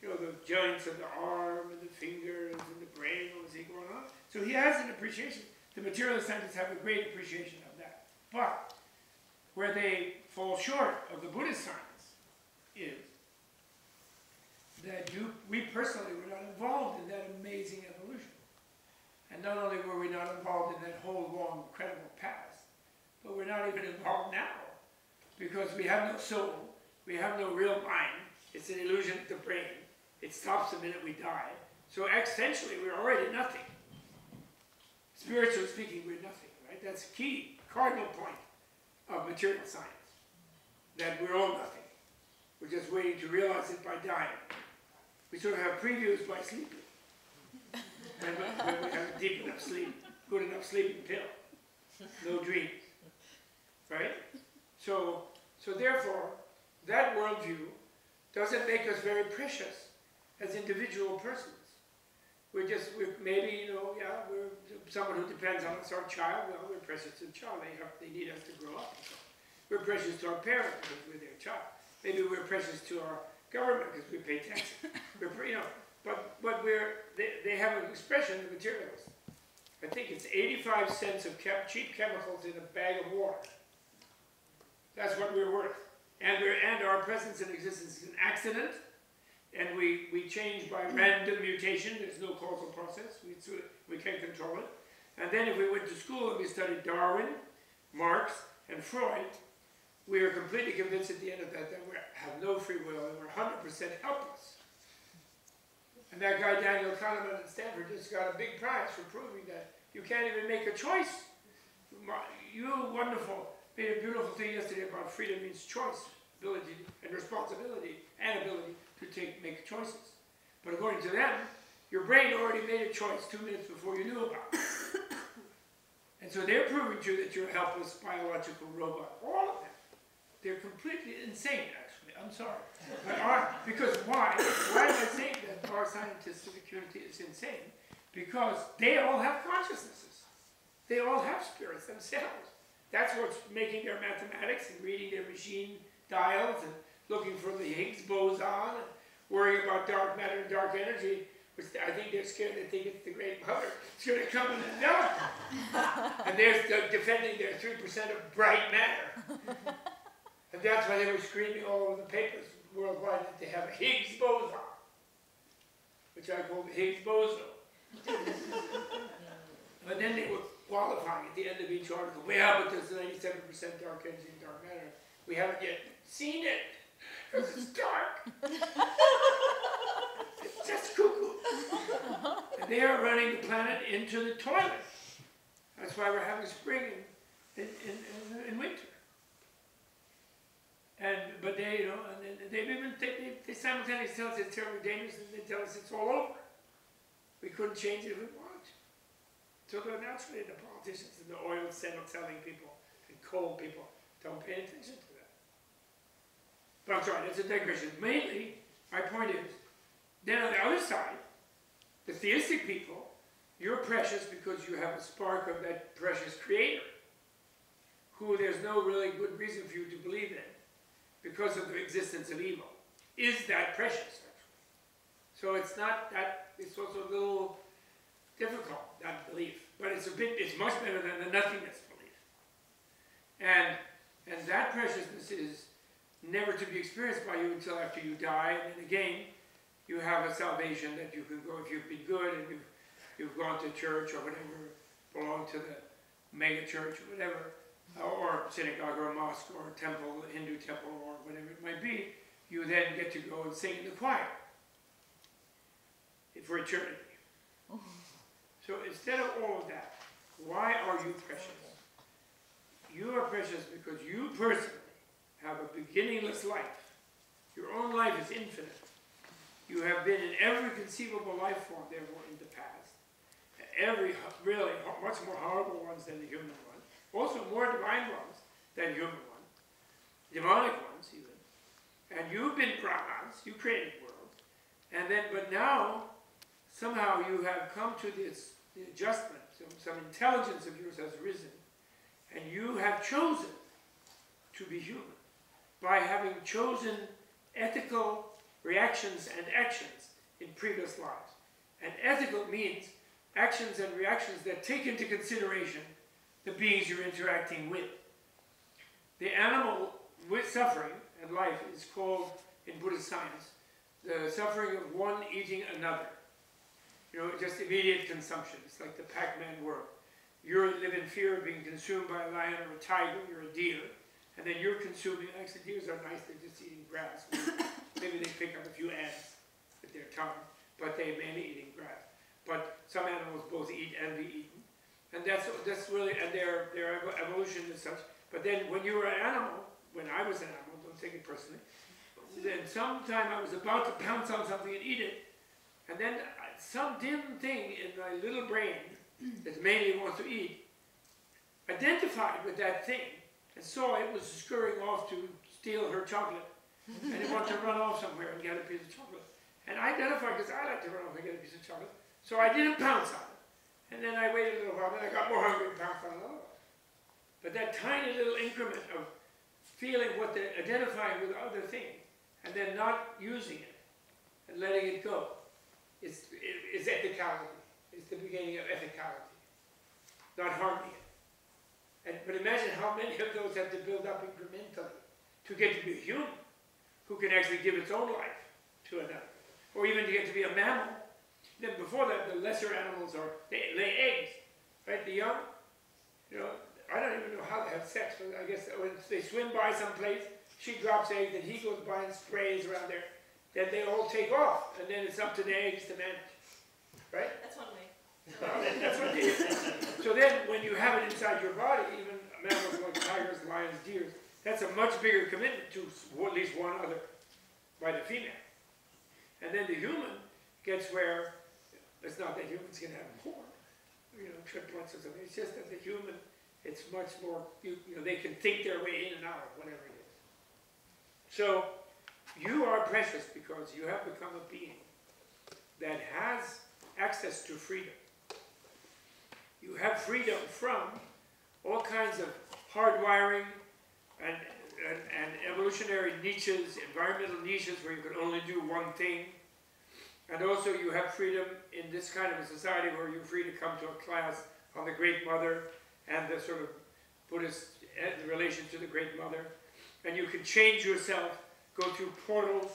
Speaker 6: You know, the joints of the arm and the fingers and the brain, what was he going on? So he has an appreciation The materialist scientists have a great appreciation of that. But where they fall short of the Buddhist science is that you, we personally were not involved in that amazing evolution. And not only were we not involved in that whole long, incredible past, but we're not even involved now. Because we have no soul, we have no real mind, it's an illusion of the brain, it stops the minute we die. So existentially, we're already nothing. Spiritually speaking, we're nothing, right? That's a key, cardinal point of material science. That we're all nothing. We're just waiting to realize it by dying. We sort of have previews by sleeping. When we, have deep enough sleep, good enough sleeping pill. No dreams. Right? So, so therefore, that worldview doesn't make us very precious as individual persons. We're just, we're maybe, you know, yeah, we're someone who depends on us, our child, well, we're precious to the child. They, have, they need us to grow up. So we're precious to our parents because we're their child. Maybe we're precious to our government because we pay taxes. we're, you know, but, but we're, they, they have an expression of materials. I think it's 85 cents of chem- cheap chemicals in a bag of water. That's what we're worth. And, we're, and our presence and existence is an accident, and we, we change by mm. random mutation. There's no causal process. We, we can't control it. And then if we went to school and we studied Darwin, Marx, and Freud, we are completely convinced at the end of that that we have no free will and we're 100% helpless. And that guy Daniel Kahneman at Stanford just got a big prize for proving that you can't even make a choice. You wonderful made a beautiful thing yesterday about freedom means choice, ability, and responsibility, and ability to take make choices. But according to them, your brain already made a choice two minutes before you knew about it. and so they're proving to you that you're a helpless biological robot. All of them. They're completely insane. I'm sorry. But because why? Why am I saying that our scientific community is insane? Because they all have consciousnesses. They all have spirits themselves. That's what's making their mathematics and reading their machine dials and looking for the Higgs boson and worrying about dark matter and dark energy, which I think they're scared that they think it's the great mother. It's going to come and them. and they're defending their 3% of bright matter. And that's why they were screaming all over the papers worldwide that they have a Higgs boson, which I call the Higgs boson. but then they were qualifying at the end of each article. Yeah, but there's 97% dark energy and dark matter. We haven't yet seen it because it's dark. it's just cuckoo. and they are running the planet into the toilet. That's why we're having spring in, in, in, in winter. And but they, you know, they've even they, they, simultaneously tell us it's terribly dangerous, and they tell us it's all over. We couldn't change it if we wanted. So naturally the politicians and the oil selling people and coal people don't pay attention to that. But I'm sorry, that's a digression. Mainly, my point is, then on the other side, the theistic people, you're precious because you have a spark of that precious creator, who there's no really good reason for you to believe in because of the existence of evil. Is that precious, actually? So it's not that, it's also a little difficult, that belief. But it's a bit, it's much better than the nothingness belief. And, and that preciousness is never to be experienced by you until after you die. And again, you have a salvation that you can go, if you've been good and you've, you've gone to church or whatever, belong to the mega church or whatever, or synagogue or mosque or temple, Hindu temple or whatever it might be, you then get to go and sing in the choir for eternity. So instead of all of that, why are you precious? You are precious because you personally have a beginningless life. Your own life is infinite. You have been in every conceivable life form, therefore, in the past. Every, really, much more horrible ones than the human one. Also more divine ones than human ones. Demonic ones, even. And you've been Brahmans, you created the world. And then, but now, somehow you have come to this adjustment, some, some intelligence of yours has risen, and you have chosen to be human by having chosen ethical reactions and actions in previous lives. And ethical means actions and reactions that take into consideration the beings you're interacting with. The animal with suffering and life is called, in Buddhist science, the suffering of one eating another. You know, just immediate consumption. It's like the Pac-Man world. You live in fear of being consumed by a lion or a tiger, you're a deer, and then you're consuming, actually deers are nice, they're just eating grass. Maybe they pick up a few ants with their tongue, but they're mainly eating grass. But some animals both eat and be eaten. And that's, that's really, and their, their evolution and such. But then when you were an animal, when I was an animal, don't take it personally, then sometime I was about to pounce on something and eat it, and then some dim thing in my little brain that mainly wants to eat identified with that thing and saw it was scurrying off to steal her chocolate. and it wanted to run off somewhere and get a piece of chocolate. And I identified because I like to run off and get a piece of chocolate. So I didn't pounce on it. And then I waited a little while, then I got more hungry and pounced on one. But that tiny little increment of feeling what they're identifying with other thing and then not using it and letting it go is, is ethicality. It's the beginning of ethicality. Not harming it. And, but imagine how many of those have to build up incrementally to get to be a human who can actually give its own life to another. Or even to get to be a mammal. Then before that, the lesser animals are, they lay eggs, right? The young, you know, I don't even know how they have sex, but I guess when they swim by someplace, she drops eggs and he goes by and sprays around there. Then they all take off, and then it's up to the eggs to manage, right?
Speaker 2: That's one way.
Speaker 6: Well, That's what it is. So then, when you have it inside your body, even mammals like tigers, lions, deers, that's a much bigger commitment to at least one other by the female. And then the human gets where it's not that humans can have more, you know, triplets or something. It's just that the human, it's much more, you, you know, they can think their way in and out, of whatever it is. So you are precious because you have become a being that has access to freedom. You have freedom from all kinds of hardwiring and, and, and evolutionary niches, environmental niches where you can only do one thing. And also you have freedom in this kind of a society where you're free to come to a class on the Great Mother and the sort of Buddhist eh, relation to the Great Mother. And you can change yourself, go through portals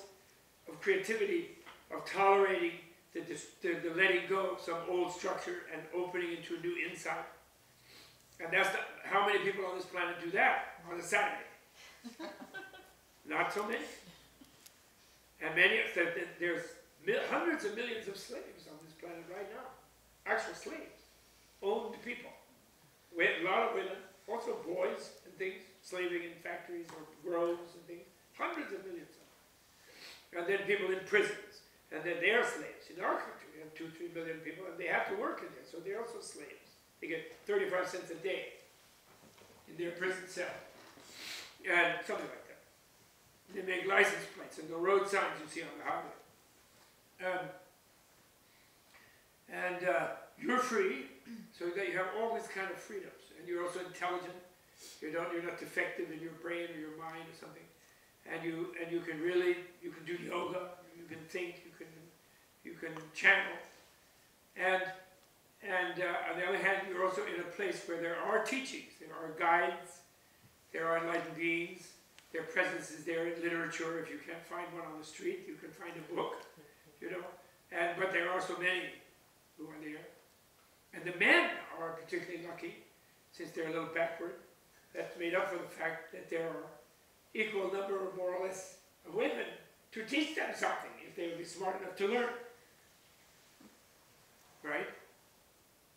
Speaker 6: of creativity, of tolerating the, the, the letting go of some old structure and opening into a new insight. And that's the, how many people on this planet do that on a Saturday? Not so many. And many, of them- there's hundreds of millions of slaves on this planet right now. Actual slaves, owned people. Wi- A lot of women, also boys and things, slaving in factories or groves and things. Hundreds of millions of them. And then people in prisons. And then they are slaves. In our country, we have two, three million people, and they have to work in there, so they're also slaves. They get 35 cents a day in their prison cell. And something like that. They make license plates and the road signs you see on the highway. Um, and uh, you're free, so that you have all these kind of freedoms. And you're also intelligent. You don't, you're not defective in your brain or your mind or something. And you, and you can really, you can do yoga, you can think, you can, you can channel. And, and uh, on the other hand, you're also in a place where there are teachings, there are guides, there are enlightened beings, their presence is there in literature. If you can't find one on the street, you can find a book, you know. And, but there are so many who are there. And the men are particularly lucky, since they're a little backward. That's made up for the fact that there are equal number, more or less, of women to teach them something if they would be smart enough to learn. Right?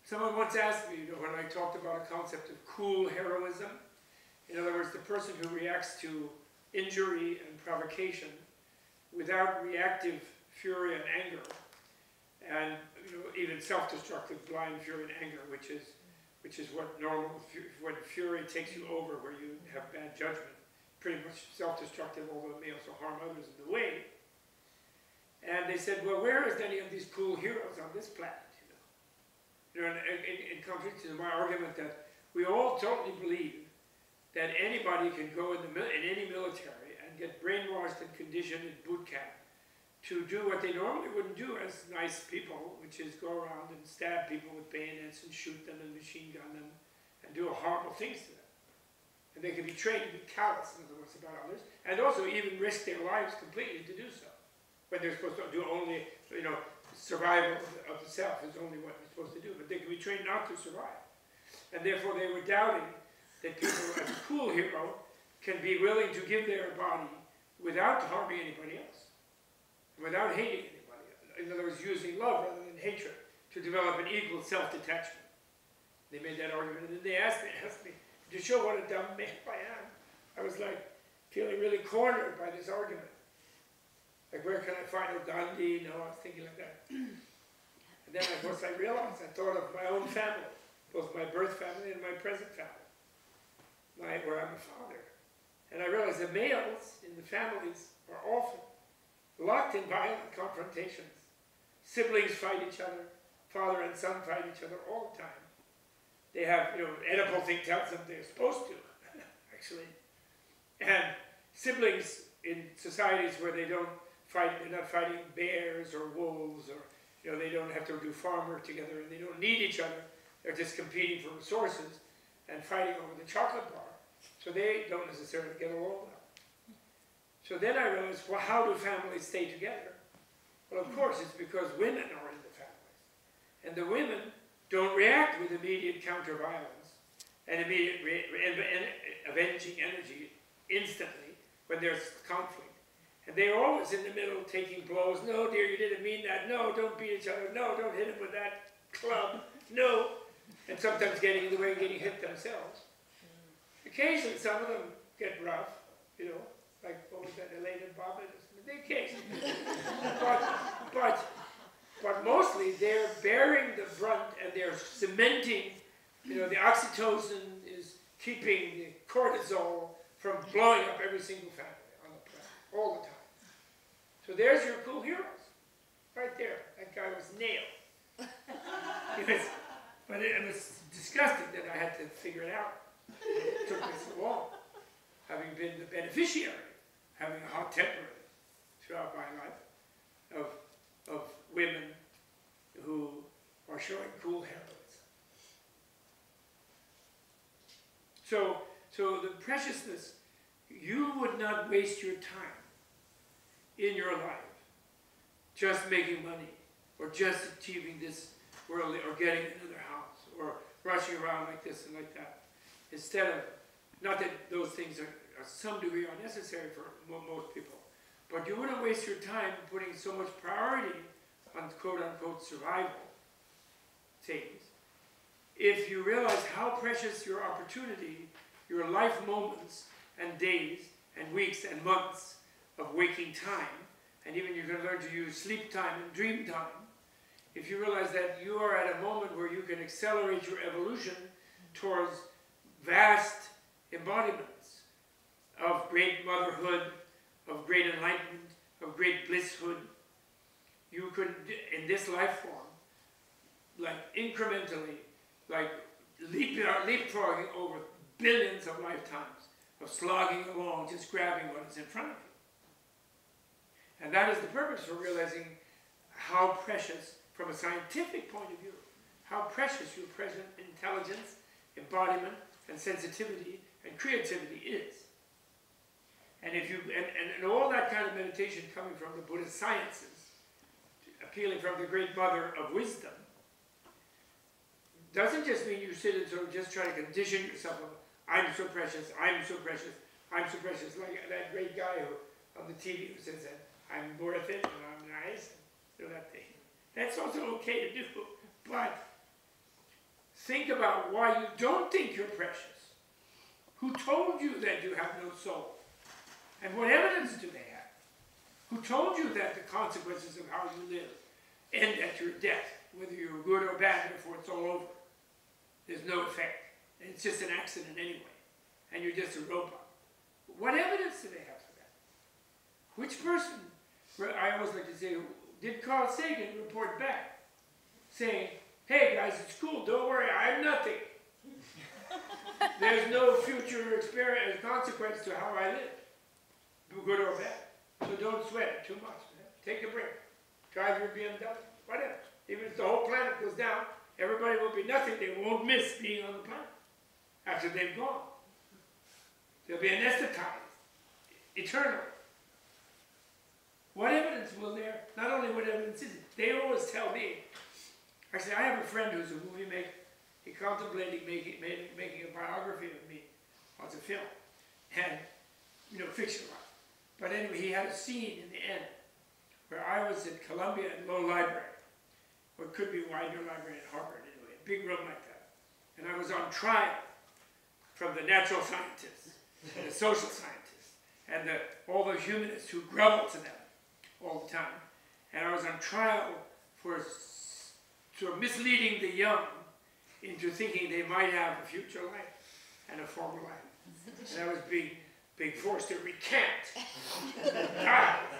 Speaker 6: Someone once asked me, you know, when I talked about a concept of cool heroism, in other words, the person who reacts to injury and provocation without reactive fury and anger, and you know, even self-destructive blind fury and anger, which is, which is what normal, when fury takes you over, where you have bad judgment, pretty much self-destructive, although it may also harm others in the way. And they said, well, where is any of these cool heroes on this planet? You know, you know, in, in, in contradiction to my argument that we all totally believe that anybody can go in, the in any military and get brainwashed and conditioned in boot camp to do what they normally wouldn't do as nice people, which is go around and stab people with bayonets and shoot them and machine gun them and do horrible things to them. And they can be trained to be callous, in other words, about others, and also even risk their lives completely to do so. When they're supposed to do only, you know, survival of the, self is only what they're supposed to do, but they can be trained not to survive. And therefore they were doubting that people as a cool hero can be willing to give their body without harming anybody else, without hating anybody. In other words, using love rather than hatred to develop an equal self-detachment. They made that argument, and then they asked me, asked me to show what a dumb man I am. I was like feeling really cornered by this argument. Like, where can I find a Gandhi? No, I was thinking like that. And then, of course, I realized I thought of my own family, both my birth family and my present family, my, where I'm a father. And I realized the males in the families are often locked in violent confrontations. Siblings fight each other, father and son fight each other all the time. They have, you know, Oedipal thing tells them they're supposed to, actually. And siblings in societies where they don't fight, they're not fighting bears or wolves or, you know, they don't have to do farm work together and they don't need each other. They're just competing for resources and fighting over the chocolate bar. So they don't necessarily get along. So then I realized, well, how do families stay together? Well, of course, it's because women are in the families. And the women don't react with immediate counter-violence and immediate avenging energy instantly when there's conflict. And they're always in the middle taking blows. No, dear, you didn't mean that. No, don't beat each other. No, don't hit him with that club. No. And sometimes getting in the way and getting hit themselves. Occasionally, some of them get rough, you know, like what that, Elaine and Bobbin? They occasionally. but, but, but mostly they're bearing the brunt and they're cementing, you know, the oxytocin is keeping the cortisol from blowing up every single family on the planet all the time. So there's your cool heroes, right there. That guy was nailed. It was, but it, it was disgusting that I had to figure it out. It took me so long, having been the beneficiary, having a hot temper throughout my life of, of women who are showing cool heroism. So, so the preciousness, you would not waste your time in your life just making money or just achieving this worldly or getting another house or rushing around like this and like that. Instead of, not that those things are Uh, some degree are necessary for most people, but you wouldn't waste your time putting so much priority on quote unquote survival things if you realize how precious your opportunity, your life moments and days and weeks and months of waking time, and even you're going to learn to use sleep time and dream time, if you realize that you are at a moment where you can accelerate your evolution towards vast embodiments of great motherhood, of great enlightenment, of great blisshood, you could, in this life form, like incrementally, like leap, leapfrogging over billions of lifetimes of slogging along, just grabbing what is in front of you. And that is the purpose for realizing how precious, from a scientific point of view, how precious your present intelligence, embodiment, and sensitivity and creativity is. And if you and, and, and all that kind of meditation coming from the Buddhist sciences, appealing from the great mother of wisdom, doesn't just mean you sit and sort of just try to condition yourself of, I'm so precious, I'm so precious, I'm so precious, like that great guy who on the TV who says that I'm worth it and I'm nice, and that thing. That's also okay to do, but think about why you don't think you're precious. Who told you that you have no soul? And what evidence do they have? Who told you that the consequences of how you live end at your death, whether you're good or bad, before it's all over? There's no effect. It's just an accident anyway. And you're just a robot. What evidence do they have for that? Which person, I always like to say, did Carl Sagan report back saying, hey guys, it's cool, don't worry, I'm nothing. There's no future experience, consequence to how I live, good or bad. So don't sweat it too much. Man. take a break, drive your BMW, whatever. Even if the whole planet goes down, everybody will be nothing, they won't miss being on the planet after they've gone. They'll be anesthetized, eternal. What evidence will there, not only what evidence is it, they always tell me, actually I have a friend who's a movie maker, he contemplated making, making, a biography of me, as a film, and, you know, fictionalized. But anyway, he had a scene in the end where I was at Columbia at Low Library, or it could be Widener Library at Harvard anyway, a big room like that. And I was on trial from the natural scientists, and the social scientists, and the, all the humanists who grovel to them all the time. And I was on trial for of misleading the young into thinking they might have a future life and a former life. And I was being, being forced to recant. Ah!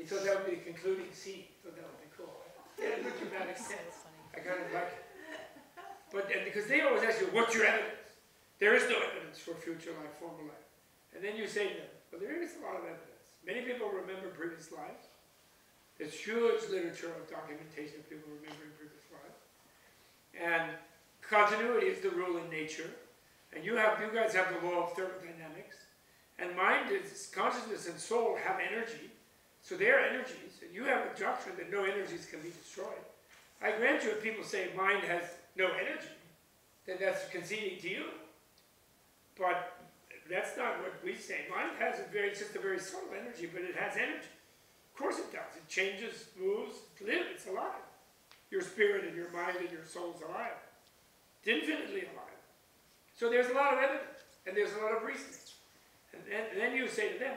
Speaker 6: He thought that would be the concluding scene. He thought that would be cool. Yeah, it looked dramatic sense. I kind of like it. But and because they always ask you, what's your evidence? There is no evidence for future life, former life. And then you say to them, well, there is a lot of evidence. Many people remember previous lives. There's huge literature of documentation of people remembering previous lives. And continuity is the rule in nature. And you have, you guys have the law of thermodynamics. And mind is, consciousness and soul have energy. So they're energies. And you have a doctrine that no energies can be destroyed. I grant you if people say mind has no energy, then that's conceding to you. But that's not what we say. Mind has a very, just a very subtle energy, but it has energy. Of course it does. It changes, moves, lives, it's alive. Your spirit and your mind and your soul's alive. It's infinitely alive. So there's a lot of evidence, and there's a lot of reasoning. And then, then you say to them,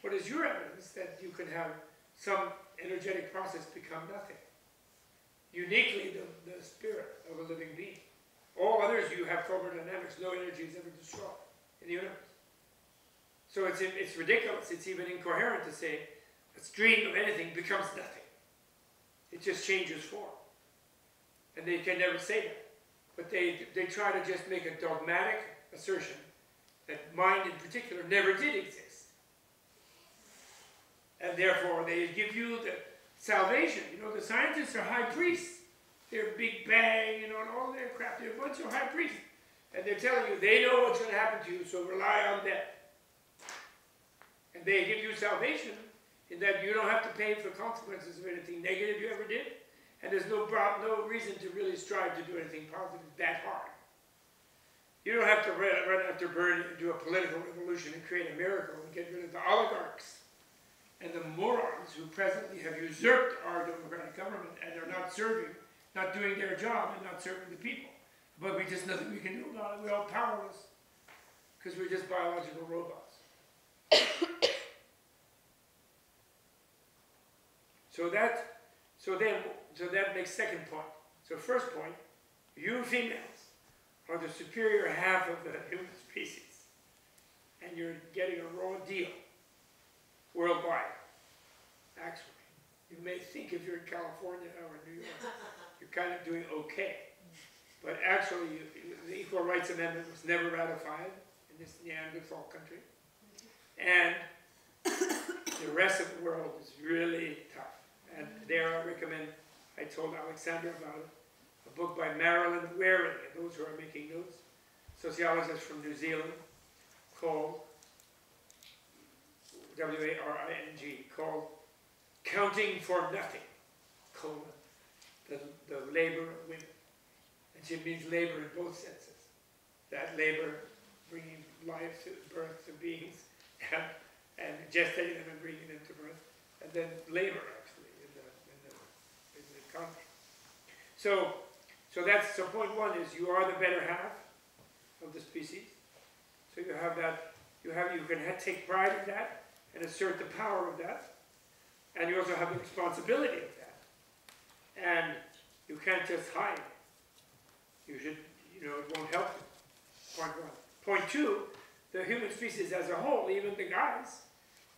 Speaker 6: what is your evidence that you can have some energetic process become nothing? Uniquely the, the spirit of a living being. All others you have thermodynamics, no energy is ever destroyed in the universe. So it's, it's ridiculous, it's even incoherent to say a stream of anything becomes nothing. It just changes form. And they can never say that. But they, they try to just make a dogmatic assertion that mind in particular never did exist. And therefore they give you the salvation. You know, the scientists are high priests. They're Big Bang, you know, and all their crap. They're a bunch of high priests. And they're telling you they know what's going to happen to you, so rely on them. And they give you salvation in that you don't have to pay for consequences of anything negative you ever did. And there's no, no reason to really strive to do anything positive that hard. You don't have to run, after Bernie and do a political revolution and create a miracle and get rid of the oligarchs and the morons who presently have usurped our democratic government and are not serving, not doing their job and not serving the people. But we just nothing we can do about it. We're all powerless because we're just biological robots. so that, so then, so that makes second point. So first point, you females are the superior half of the human species, and you're getting a raw deal worldwide. Actually, you may think if you're in California or New York, you're kind of doing okay. But actually, you, the Equal Rights Amendment was never ratified in this Neanderthal country. Mm-hmm. And the rest of the world is really tough. And mm-hmm. there I recommend, I told Alexander about it, book by Marilyn Waring, and those who are making notes, sociologist from New Zealand, called W-A-R-I-N-G, called Counting for Nothing, colon, the, the labor of women. And she means labor in both senses. That labor, bringing life to birth to beings, and, and gestating them and bringing them to birth, and then labor, actually, in the, in the, in the economy. So, so that's, so point one is you are the better half of the species. So you have that, you have, you can take pride in that and assert the power of that. And you also have the responsibility of that. And you can't just hide. You should, you know, it won't help you. Point one. Point two, the human species as a whole, even the guys,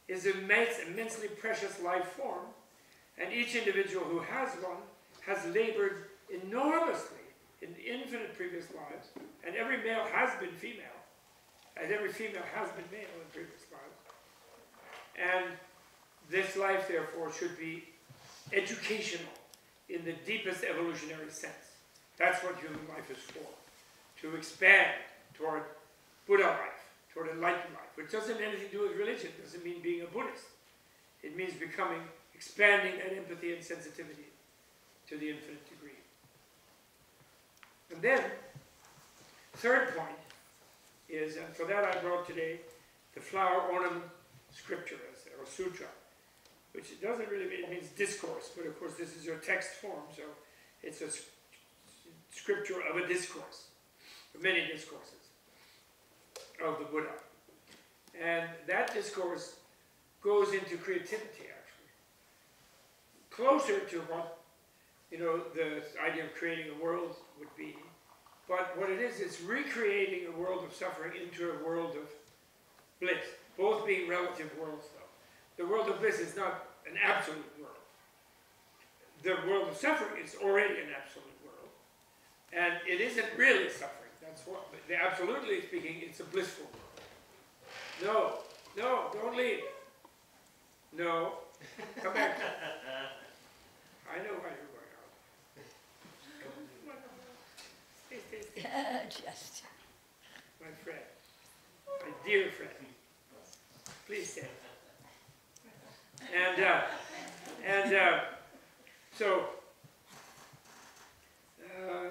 Speaker 6: is an immense, immensely precious life form. And each individual who has one has labored enormously in infinite previous lives. And every male has been female. And every female has been male in previous lives. And This life, therefore, should be educational in the deepest evolutionary sense. That's what human life is for. To expand toward Buddha life, toward enlightened life, which doesn't have anything to do with religion, It doesn't mean being a Buddhist. It means becoming, expanding that empathy and sensitivity to the infinite. And then, third point is, and for that I brought today the flower ornament scripture, or sutra, which doesn't really mean, it means discourse, but of course this is your text form, so it's a scripture of a discourse, of many discourses of the Buddha. And that discourse goes into creativity, actually. Closer to what, you know, the idea of creating a world would be. But what it is, it's recreating a world of suffering into a world of bliss, both being relative worlds, though. The world of bliss is not an absolute world. The world of suffering is already an absolute world. And it isn't really suffering. That's what, the- absolutely speaking, it's a blissful world. No, no, don't leave. No, come back. I know why you're going out. Stay, stay, stay.
Speaker 4: Just.
Speaker 6: My friend, my dear friend. Please stay. And, uh, and, uh, so, uh,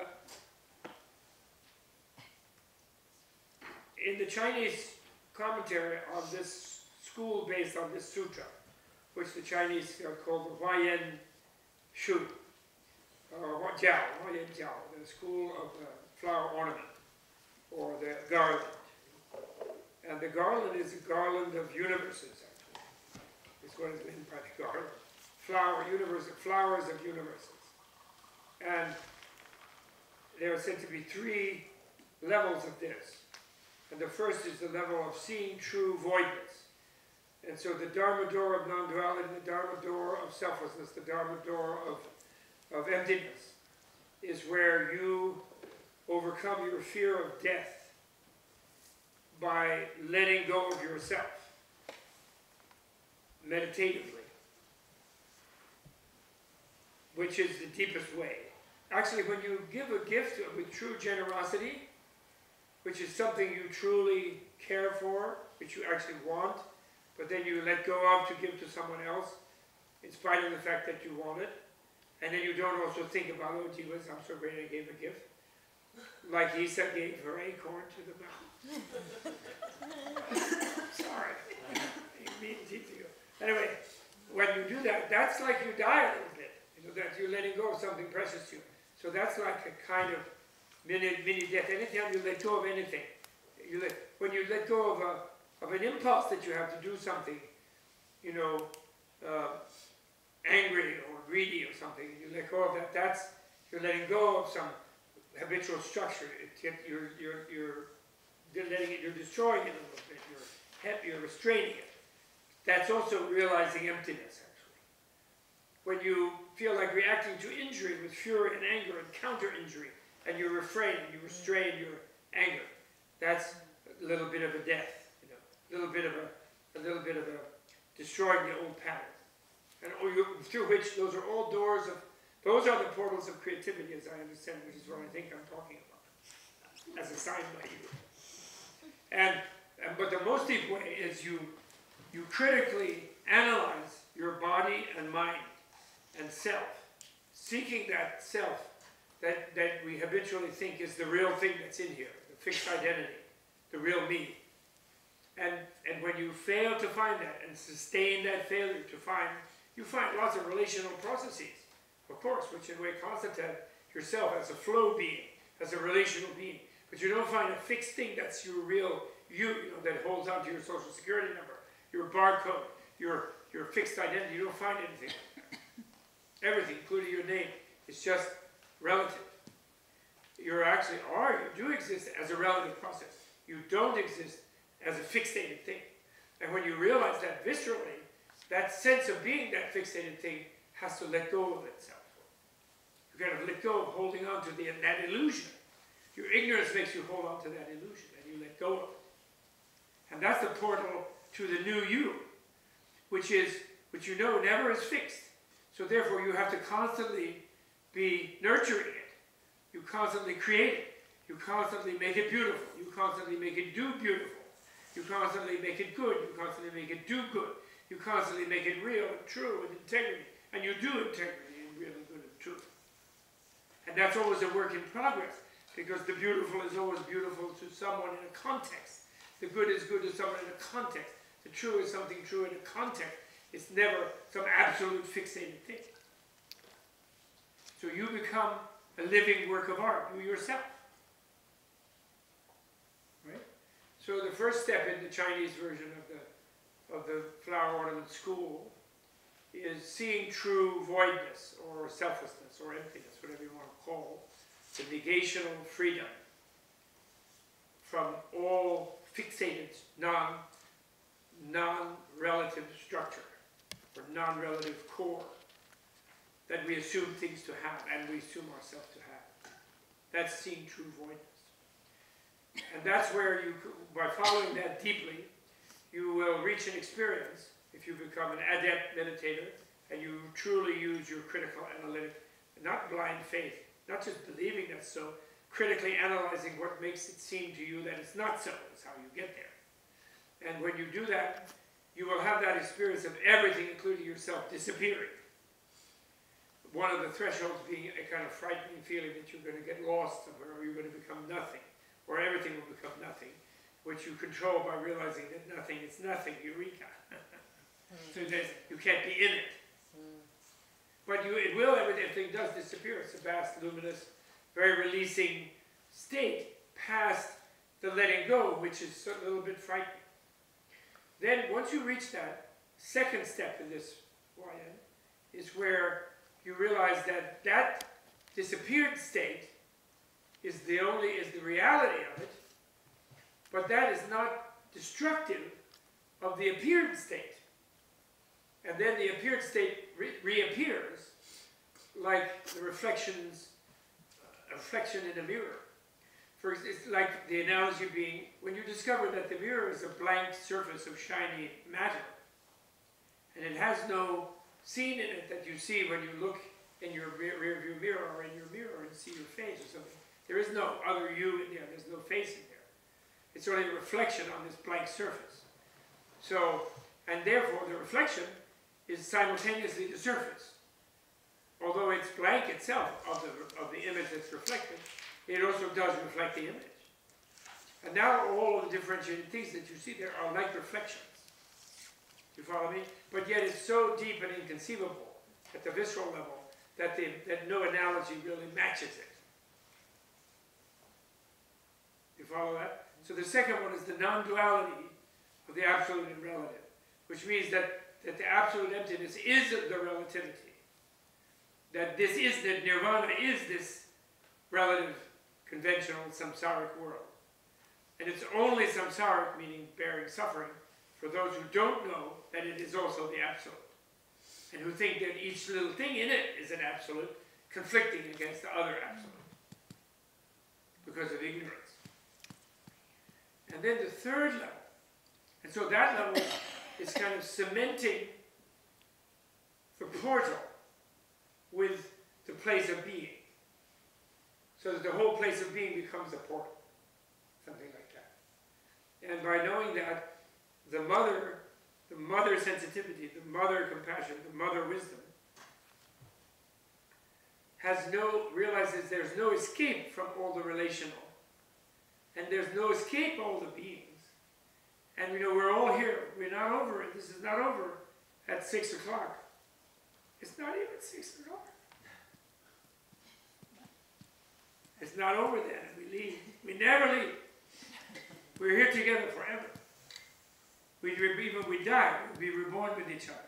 Speaker 6: in the Chinese commentary on this school based on this sutra, which the Chinese uh, call the Huayan Shu, or Hua- Jiao, Huayan Jiao, the school of uh, flower ornament, or the garland. And the garland is a garland of universes, actually. It's what is meant by the garland. Flower, universe, flowers of universes. And there are said to be three levels of this. And the first is the level of seeing true voidness. And so the Dharma door of non-duality, the Dharma door of selflessness, the Dharma door of, of emptiness, is where you overcome your fear of death by letting go of yourself meditatively, which is the deepest way. Actually, when you give a gift with true generosity, which is something you truly care for, which you actually want, but then you let go of to give to someone else, in spite of the fact that you want it, and then you don't also think about, oh, gee whiz, I'm so great I gave a gift. Like Isa gave her acorn to the mountain. Sorry. Me and Titi go. Anyway, when you do that, that's like you die a little bit. You know, that you're letting go of something precious to you. So that's like a kind of mini, mini death. Anytime you let go of anything, you let, when you let go of, a, of an impulse that you have to do something, you know, uh, angry or greedy or something, you let go of that, that's, you're letting go of some habitual structure. It, you're, you're, you're letting it, you're destroying it a little bit, you're, you're restraining it. That's also realizing emptiness, actually. When you feel like reacting to injury with fury and anger and counter injury, and you refrain you restrain your anger, that's a little bit of a death, you know, a little bit of a, a little bit of a destroying the old pattern. And oh, you, through which those are all doors of, those are the portals of creativity, as I understand, which is what I think I'm talking about, as assigned by you. And, and but the most deep way is you you critically analyze your body and mind and self, seeking that self that, that we habitually think is the real thing that's in here, the fixed identity, the real me. And and when you fail to find that and sustain that failure to find, you find lots of relational processes, of course, which in a way constitute yourself as a flow being, as a relational being. But you don't find a fixed thing that's your real you, you know, that holds on to your social security number, your barcode, your, your fixed identity. You don't find anything. Everything, including your name, is just relative. You actually are, you do exist as a relative process. You don't exist as a fixated thing. And when you realize that viscerally, that sense of being that fixated thing has to let go of itself. You kind of let go of holding on to the, that illusion. Your ignorance makes you hold on to that illusion and you let go of it. And that's the portal to the new you, which is, which you know never is fixed. So therefore, you have to constantly be nurturing it. You constantly create it. You constantly make it beautiful. You constantly make it do beautiful. You constantly make it good. You constantly make it do good. You constantly make it real and true and integrity. And you do integrity and real and good and true. And that's always a work in progress because the beautiful is always beautiful to someone in a context. The good is good to someone in a context. The true is something true in a context. It's never some absolute fixated thing. So you become a living work of art, you yourself. Right? So the first step in the Chinese version of the, of the flower ornament school is seeing true voidness or selflessness or emptiness, whatever you want to call the negational freedom from all fixated non non-relative structure or non-relative core that we assume things to have and we assume ourselves to have. That's seeing true voidness. And that's where you, by following that deeply, you will reach an experience if you become an adept meditator and you truly use your critical analytic, not blind faith, not just believing that's so, critically analyzing what makes it seem to you that it's not so, is how you get there. And when you do that, you will have that experience of everything, including yourself, disappearing. One of the thresholds being a kind of frightening feeling that you're going to get lost somewhere, or you're going to become nothing, or everything will become nothing, which you control by realizing that nothing is nothing, eureka. so you can't be in it. But you, it will, everything does disappear. It's a vast, luminous, very releasing state past the letting go, which is a little bit frightening. Then, once you reach that second step in this Huayan, is where you realize that that disappeared state is the only, is the reality of it, but that is not destructive of the appeared state. And then the appeared state re reappears like the reflections, uh, reflection in a mirror. For it's like the analogy being when you discover that the mirror is a blank surface of shiny matter, and it has no scene in it that you see when you look in your rear, rear view mirror or in your mirror and see your face or something. There is no other you in there. There's no face in there. It's only a reflection on this blank surface. So, and therefore the reflection is simultaneously the surface. Although it's blank itself of the, of the image that's reflected, it also does reflect the image. And now all of the differentiated things that you see there are like reflections. You follow me? But yet it's so deep and inconceivable at the visceral level that, the, that no analogy really matches it. You follow that? So the second one is the non-duality of the absolute and relative, which means that, that the absolute emptiness is the relativity. That this is, that nirvana is this relative, conventional, samsaric world. And it's only samsaric, meaning bearing suffering, for those who don't know that it is also the absolute. And who think that each little thing in it is an absolute, conflicting against the other absolute. Because of ignorance. And then the third level. And so that level is kind of cementing the portal with the place of being. So that the whole place of being becomes a portal. Something like that. And by knowing that, the mother, the mother sensitivity, the mother compassion, the mother wisdom, has no, realizes there's no escape from all the relational. And there's no escape all the beings. And you know, we're all here. We're not over it. This is not over at 6 o'clock. It's not even 6 o'clock. It's not over then. We leave. We never leave. We're here together forever. We, even we die, we'll be reborn with each other.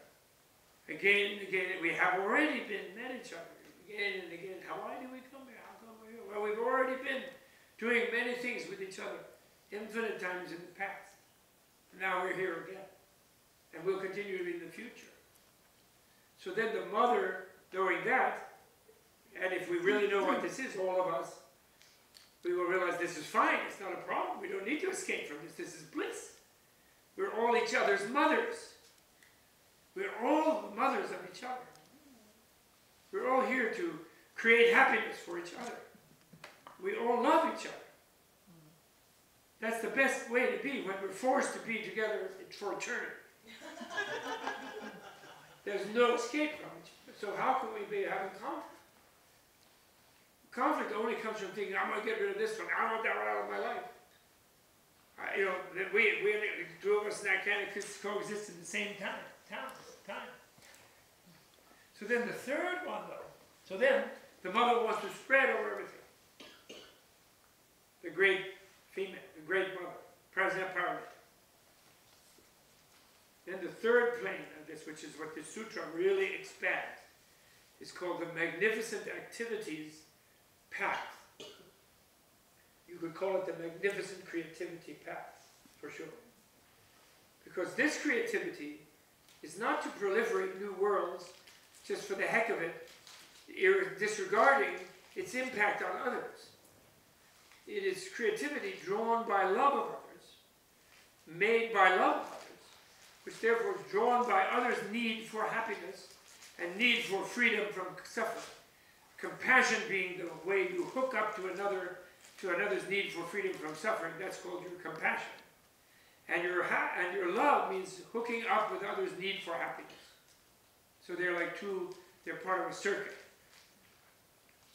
Speaker 6: Again and again, we have already been met each other. Again and again. How, why did we come here? How come we're here? Well, we've already been doing many things with each other, infinite times in the past. Now we're here again. And we'll continue in the future. So then the mother, knowing that, and if we really know what this is, all of us, we will realize this is fine. It's not a problem. We don't need to escape from this. This is bliss. We're all each other's mothers. We're all mothers of each other. We're all here to create happiness for each other. We all love each other. That's the best way to be when we're forced to be together for eternity. There's no escape from it. So how can we be having conflict? Conflict only comes from thinking, I'm going to get rid of this one. I want that one out of my life. Uh, you know, we, we, two of us that kind of coexist at the same time. Time, time. So then the third one, though. So then the mother wants to spread over everything. The great female, great mother, Prajnaparami. Then the third plane of this, which is what the sutra really expands, is called the magnificent activities path. You could call it the magnificent creativity path, for sure. Because this creativity is not to proliferate new worlds just for the heck of it, disregarding its impact on others. It is creativity drawn by love of others, made by love of others, which therefore is drawn by others' need for happiness and need for freedom from suffering. Compassion being the way you hook up to another, to another's need for freedom from suffering. That's called your compassion. And your and your love means hooking up with others' need for happiness. So they're like two. They're part of a circuit.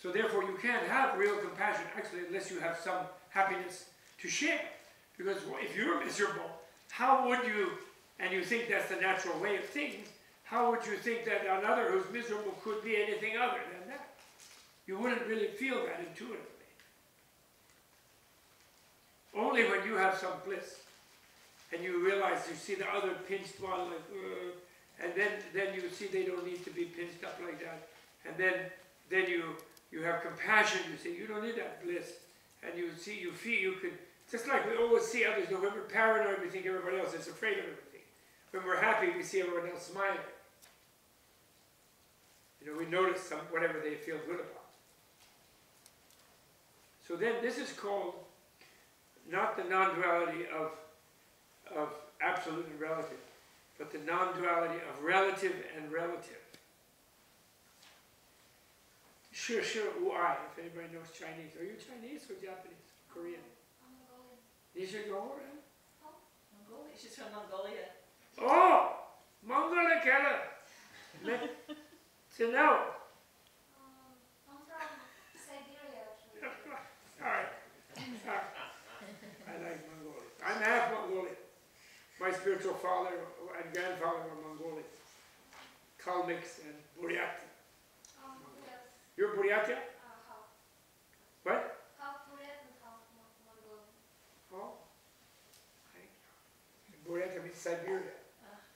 Speaker 6: So therefore, you can't have real compassion actually unless you have some happiness to share. Because if you're miserable, how would you? And you think that's the natural way of things. How would you think that another who's miserable could be anything other than that? You wouldn't really feel that intuitively. Only when you have some bliss and you realize you see the other pinched one like, uh, and then, then you see they don't need to be pinched up like that. And then, then you, you have compassion, you say, you don't need that bliss. And you see, you feel, you can, just like we always see others, when we're paranoid, we think everybody else is afraid of everything. When we're happy, we see everyone else smiling. You know, we notice some, whatever they feel good about. So then this is called not the non-duality of, of absolute and relative, but the non-duality of relative and relative. Sure, sure, Ui, if anybody knows Chinese. Are you Chinese or Japanese? Korean? You should go over there.
Speaker 2: Mongolia, she's from Mongolia.
Speaker 6: Oh! Mongolia Keller! To know.
Speaker 7: Um, I'm from Siberia actually.
Speaker 6: Alright. I like Mongolia. I'm half Mongolian. My spiritual father and grandfather were Mongolian. Kalmyks and Buryat. You're Buryatia?
Speaker 7: uh, half,
Speaker 6: What?
Speaker 7: half Korean and half Mon- Mongolian.
Speaker 6: Oh. Buryatia means Siberia.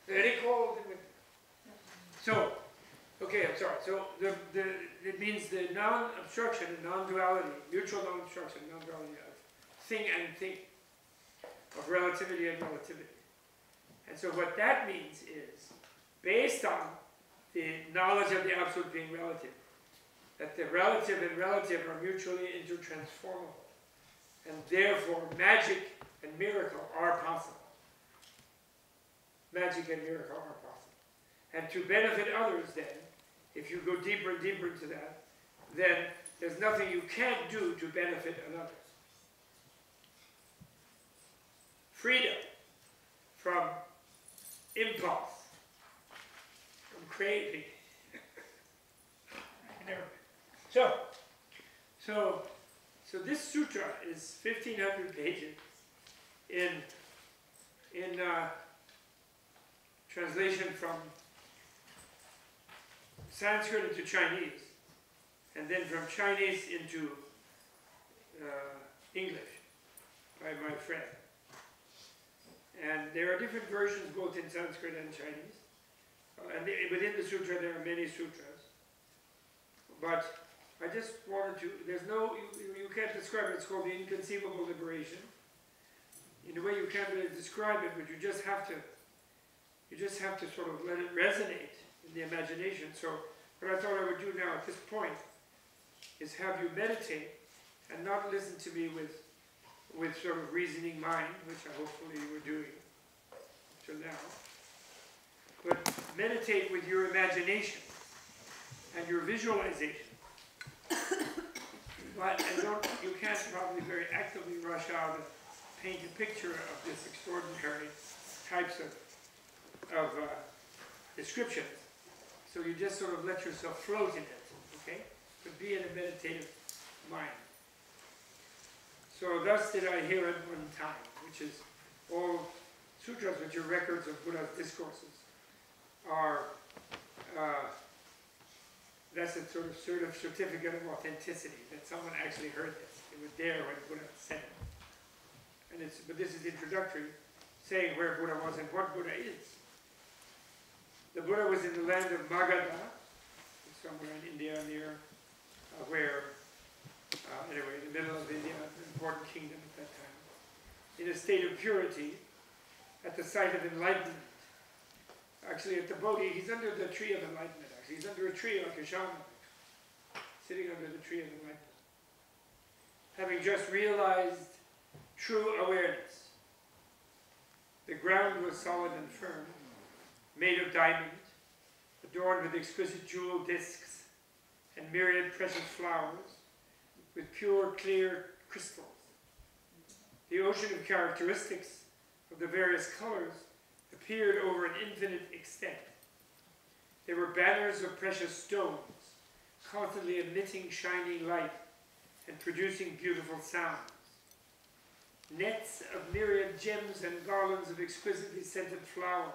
Speaker 6: Very cold. So, okay, I'm sorry. So the, the, it means the non-obstruction non-duality, mutual non-obstruction, non-duality of thing and thing, of relativity and relativity. And so what that means is, based on the knowledge of the absolute being relative, that the relative and relative are mutually intertransformable, and therefore magic and miracle are possible. Magic and miracle are possible. And to benefit others, then, if you go deeper and deeper into that, then there's nothing you can't do to benefit another. Freedom from impulse, from craving. So, so, so this sutra is 1,500 pages in in uh, translation from Sanskrit into Chinese, and then from Chinese into uh, English by my friend. And there are different versions both in Sanskrit and Chinese. Uh, and the- within the sutra there are many sutras. But I just wanted to, there's no, you, you- can't describe it, it's called the inconceivable liberation. In a way you can't really describe it, but you just have to, you just have to sort of let it resonate in the imagination. So what I thought I would do now at this point is have you meditate and not listen to me with, with sort of reasoning mind, which I hopefully you were doing till now, but meditate with your imagination and your visualization. But, and don't, you can't probably very actively rush out and paint a picture of this extraordinary types of, of uh, descriptions. So you just sort of let yourself float in it, okay? But be in a meditative mind. So thus did I hear at one time, which is all sutras, which are records of Buddha's discourses, are uh, that's a sort of sort of certificate of authenticity that someone actually heard this. It was there when Buddha said it. And it's but this is introductory, saying where Buddha was and what Buddha is. The Buddha was in the land of Magadha, somewhere in India near uh, where uh, anyway, in the middle of India, an important kingdom at that time, in a state of purity, at the site of enlightenment. Actually, at the Bodhi, he's under the tree of enlightenment. He's under a tree like a shaman, sitting under the tree of enlightenment, having just realized true awareness. The ground was solid and firm, made of diamond, adorned with exquisite jewel discs and myriad precious flowers with pure, clear crystals. The ocean of characteristics of the various colors appeared over an infinite extent. There were banners of precious stones, constantly emitting shining light and producing beautiful sounds. Nets of myriad gems and garlands of exquisitely scented flowers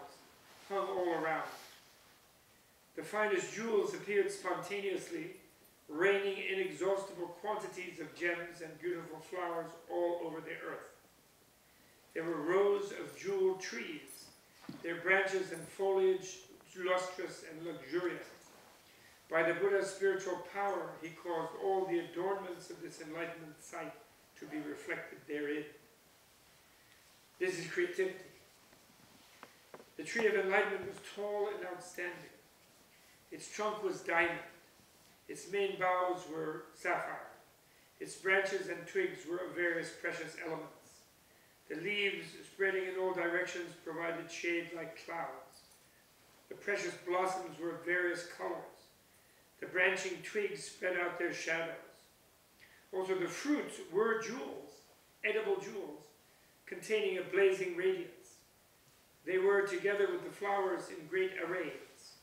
Speaker 6: hung all around. The finest jewels appeared spontaneously raining inexhaustible quantities of gems and beautiful flowers all over the earth. There were rows of jeweled trees, their branches and foliage lustrous and luxuriant. By the Buddha's spiritual power, he caused all the adornments of this enlightenment site to be reflected therein. This is creativity. The tree of enlightenment was tall and outstanding. Its trunk was diamond. Its main boughs were sapphire. Its branches and twigs were of various precious elements. The leaves, spreading in all directions, provided shade like clouds. The precious blossoms were of various colors. The branching twigs spread out their shadows. Also, the fruits were jewels, edible jewels, containing a blazing radiance. They were, together with the flowers, in great arrays.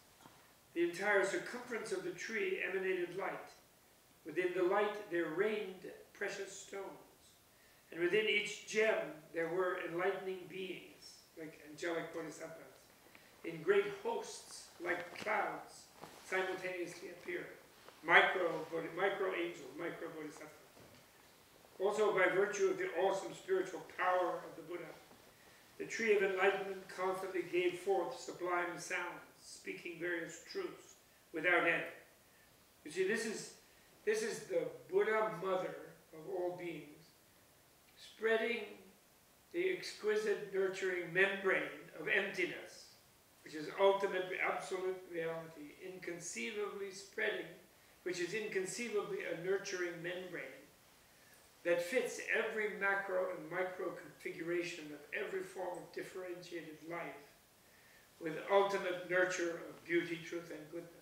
Speaker 6: The entire circumference of the tree emanated light. Within the light there rained precious stones. And within each gem there were enlightening beings, like angelic bodhisattvas, in great hosts, like clouds, simultaneously appear. Micro, micro angels, micro bodhisattvas. Also, by virtue of the awesome spiritual power of the Buddha, the tree of enlightenment constantly gave forth sublime sounds speaking various truths without end. You see, this is, this is the Buddha mother of all beings, spreading the exquisite nurturing membrane of emptiness, which is ultimate absolute reality, inconceivably spreading, which is inconceivably a nurturing membrane that fits every macro and micro configuration of every form of differentiated life with ultimate nurture of beauty, truth, and goodness.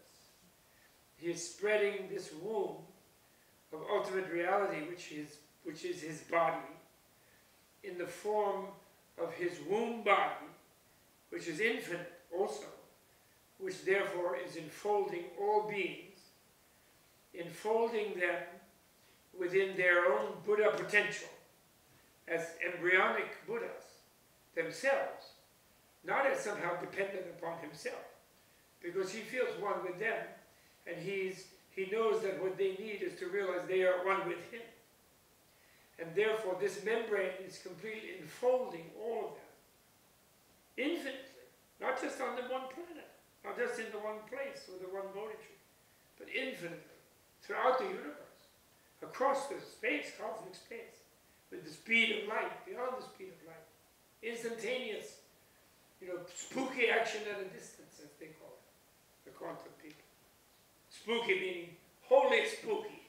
Speaker 6: He is spreading this womb of ultimate reality, which is, which is his body, in the form of his womb body, which is infinite also, which therefore is enfolding all beings, enfolding them within their own Buddha potential as embryonic Buddhas themselves not as somehow dependent upon himself, because he feels one with them, and he's, he knows that what they need is to realize they are one with him. And therefore, this membrane is completely enfolding all of them, infinitely, not just on the one planet, not just in the one place with the one tree, but infinitely, throughout the universe, across the space, cosmic space, with the speed of light, beyond the speed of light, instantaneous you know, spooky action at a distance, as they call it, the quantum people. Spooky meaning wholly spooky.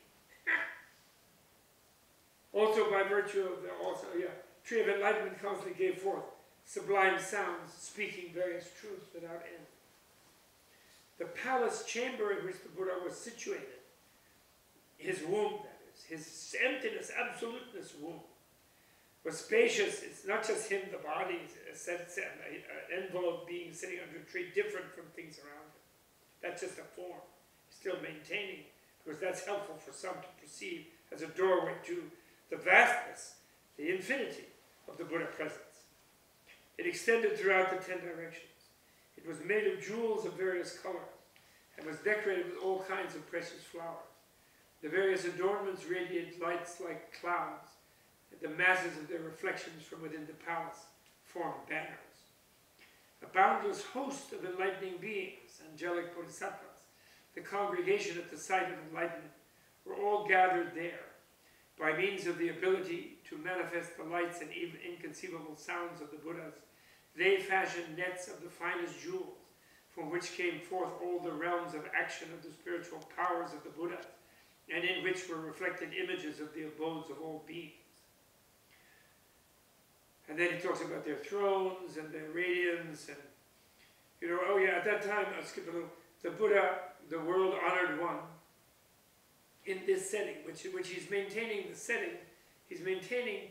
Speaker 6: also by virtue of the, also, yeah, Tree of Enlightenment constantly gave forth sublime sounds, speaking various truths without end. the palace chamber in which the Buddha was situated, his womb, that is, his emptiness, absoluteness womb, was spacious. It's not just him, the body, sense, an envelope being sitting under a tree, different from things around him. That's just a form, still maintaining, because that's helpful for some to perceive as a doorway to the vastness, the infinity of the Buddha presence. It extended throughout the ten directions. It was made of jewels of various colors and was decorated with all kinds of precious flowers. The various adornments radiated lights like clouds, and the masses of their reflections from within the palace formed banners. A boundless host of enlightening beings, angelic bodhisattvas, the congregation at the site of enlightenment, were all gathered there by means of the ability to manifest the lights and even inconceivable sounds of the Buddhas. They fashioned nets of the finest jewels, from which came forth all the realms of action of the spiritual powers of the Buddha, and in which were reflected images of the abodes of all beings. And then he talks about their thrones and their radiance, and you know, oh yeah, at that time, I'll skip a little, the Buddha, the world honored one, in this setting, which, which he's maintaining the setting, he's maintaining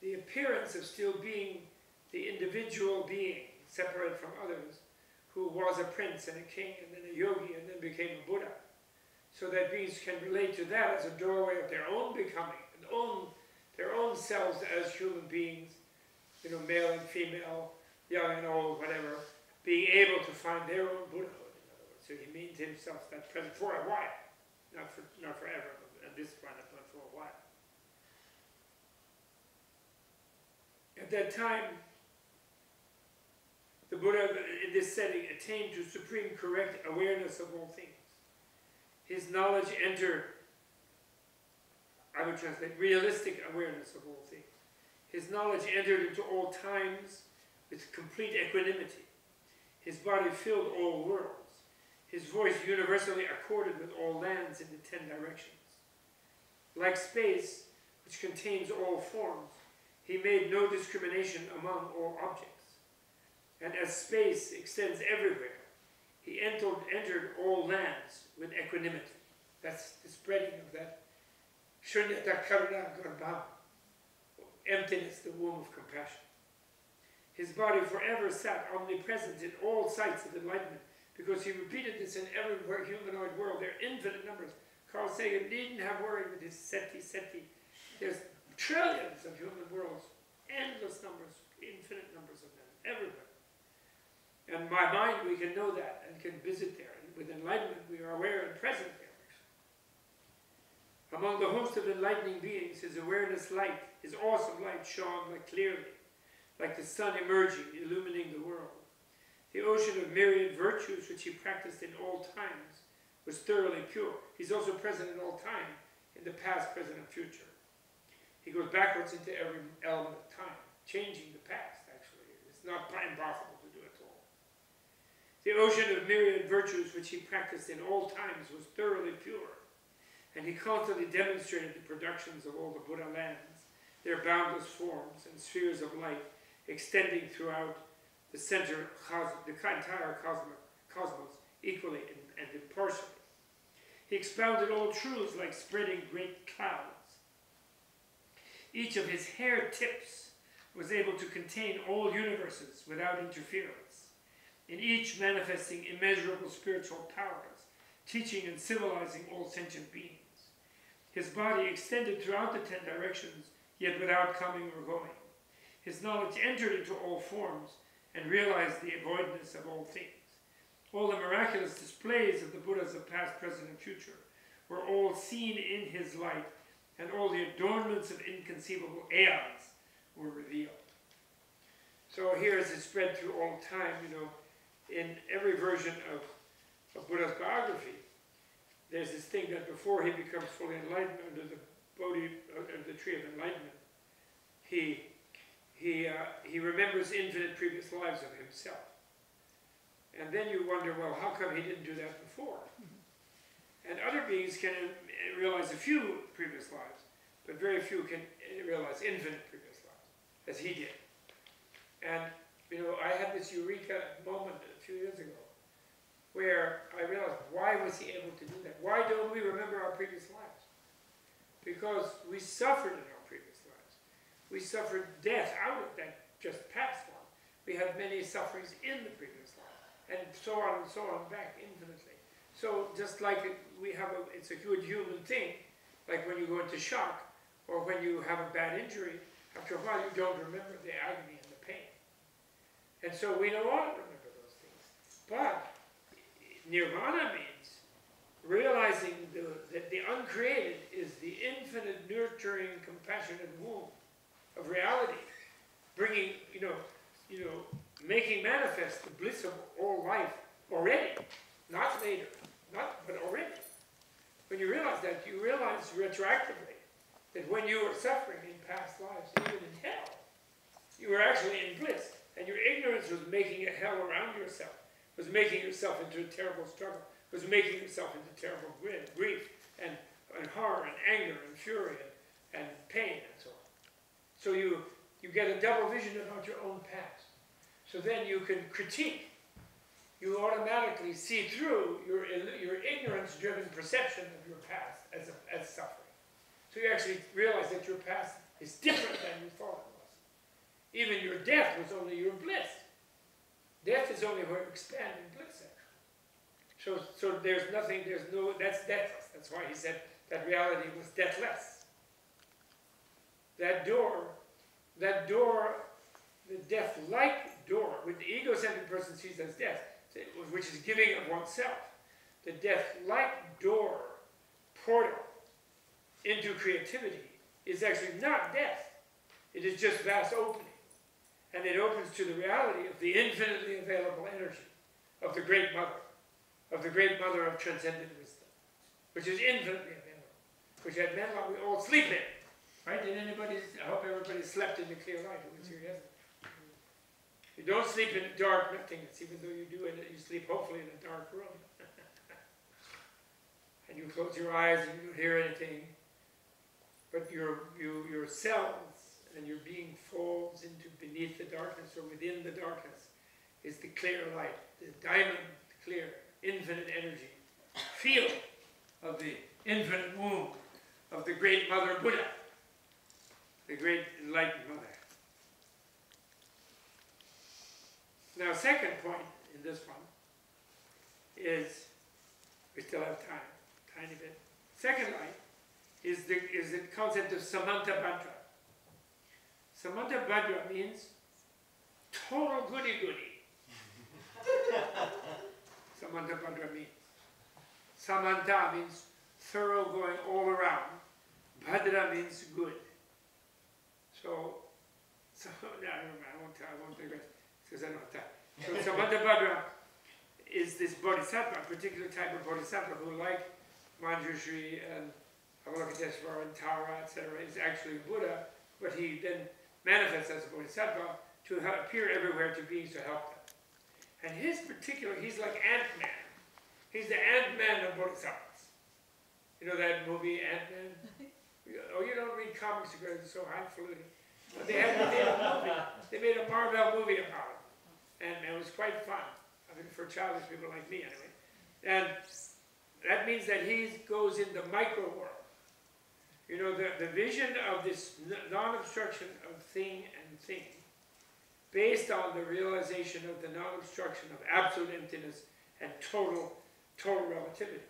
Speaker 6: the appearance of still being the individual being, separate from others, who was a prince and a king and then a yogi and then became a Buddha. So that beings can relate to that as a doorway of their own becoming, and own, their own selves as human beings, you know, male and female, young and old, whatever, being able to find their own Buddhahood. So he means himself that present for a while. Not, for, not forever, but at this planet, but for a while. At that time, the Buddha, in this setting, attained to supreme correct awareness of all things. His knowledge entered, I would translate, realistic awareness of all things. His knowledge entered into all times with complete equanimity. His body filled all worlds. His voice universally accorded with all lands in the ten directions. Like space, which contains all forms, he made no discrimination among all objects. And as space extends everywhere, he entered, entered all lands with equanimity. That's the spreading of that shunyata karuna garbha, emptiness, the womb of compassion. His body forever sat omnipresent in all sites of enlightenment, because he repeated this in every humanoid world. There are infinite numbers. Carl Sagan needn't have worried with his SETI SETI. There's trillions of human worlds, endless numbers, infinite numbers of them, everywhere. And by mind, we can know that and can visit there. And with enlightenment, we are aware and present there. Among the host of enlightening beings, his awareness light, his awesome light shone like clearly, like the sun emerging, illumining the world. The ocean of myriad virtues which he practiced in all times was thoroughly pure. He's also present in all time, in the past, present, and future. He goes backwards into every element of time, changing the past, actually. It's not impossible to do at all. The ocean of myriad virtues which he practiced in all times was thoroughly pure, and he constantly demonstrated the productions of all the Buddha lands, their boundless forms and spheres of light extending throughout the center, the entire cosmos, equally and, and impartially. He expounded all truths like spreading great clouds. Each of his hair tips was able to contain all universes without interference, in each manifesting immeasurable spiritual powers, teaching and civilizing all sentient beings. His body extended throughout the ten directions, yet without coming or going. His knowledge entered into all forms and realized the voidness of all things. All the miraculous displays of the Buddhas of past, present, and future were all seen in his light, and all the adornments of inconceivable aeons were revealed. So here as it spread through all time, you know, in every version of, of Buddha's biography, there's this thing that before he becomes fully enlightened under the Bodhi, under the tree of enlightenment, he he, uh, he remembers infinite previous lives of himself. And then you wonder, well, how come he didn't do that before? And other beings can uh, realize a few previous lives, but very few can uh, realize infinite previous lives, as he did. And, you know, I had this eureka moment few years ago. where I realized, why was he able to do that? Why don't we remember our previous lives? Because we suffered in our previous lives. We suffered death out of that just past one. We had many sufferings in the previous life, and so on and so on back infinitely. So just like we have a, it's a good human thing, like when you go into shock, or when you have a bad injury, after a while you don't remember the agony and the pain. And so we don't want to remember. But nirvana means realizing the, that the uncreated is the infinite, nurturing, compassionate womb of reality, bringing, you know, you know, making manifest the bliss of all life already, not later, not but already. When you realize that, you realize retroactively that when you were suffering in past lives, even in hell, you were actually in bliss, and your ignorance was making a hell around yourself, was making yourself into a terrible struggle, was making yourself into terrible gri- grief and, and horror and anger and fury and, and pain and so on. So you, you get a double vision about your own past. So then you can critique. You automatically see through your, your ignorance-driven perception of your past as, a, as suffering. So you actually realize that your past is different than you thought it was. Even your death was only your bliss. Death is only where you expand in bliss, actually. So, so there's nothing, there's no, that's deathless. That's why he said that reality was deathless. That door, that door, the death-like door, which the ego-centered person sees as death, which is giving of oneself, the death-like door, portal, into creativity is actually not death. It is just vast opening. And it opens to the reality of the infinitely available energy of the Great Mother, of the Great Mother of transcendent wisdom, which is infinitely available, which at Menla we all sleep in. Right? Did anybody, I hope everybody slept in the clear light who was here yesterday. You don't sleep in dark nothingness, even though you do, and you sleep hopefully in a dark room. and you close your eyes and you don't hear anything. But your, you, your cells and your being falls into beneath the darkness or within the darkness is the clear light, the diamond clear, infinite energy, field of the infinite womb of the great Mother Buddha, the great enlightened Mother. Now, second point in this one is, we still have time, tiny bit. Second light is the, is the concept of Samanta Bhadra. Samanta Bhadra means total goody goody. Samanta Bhadra means. Samanta means thorough going all around. Bhadra means good. So, so I, don't, I won't, I won't digress because I don't have time. So Samantabhadra is this bodhisattva, a particular type of bodhisattva who, like Manjushri and Avalokiteshvara and Tara, etc., is actually Buddha, but he then manifests as a bodhisattva to appear everywhere to beings to help them. And his particular, he's like Ant-Man. He's the Ant-Man of bodhisattvas. You know that movie, Ant-Man? oh, you don't read comics because it's so highfalutin. But they, had, they made a movie. They made a Marvel movie about it. And it was quite fun. I mean, for childish people like me, anyway. And that means that he goes in the micro world. You know, the, the vision of this non-obstruction of thing and thing, based on the realization of the non-obstruction of absolute emptiness and total, total relativity,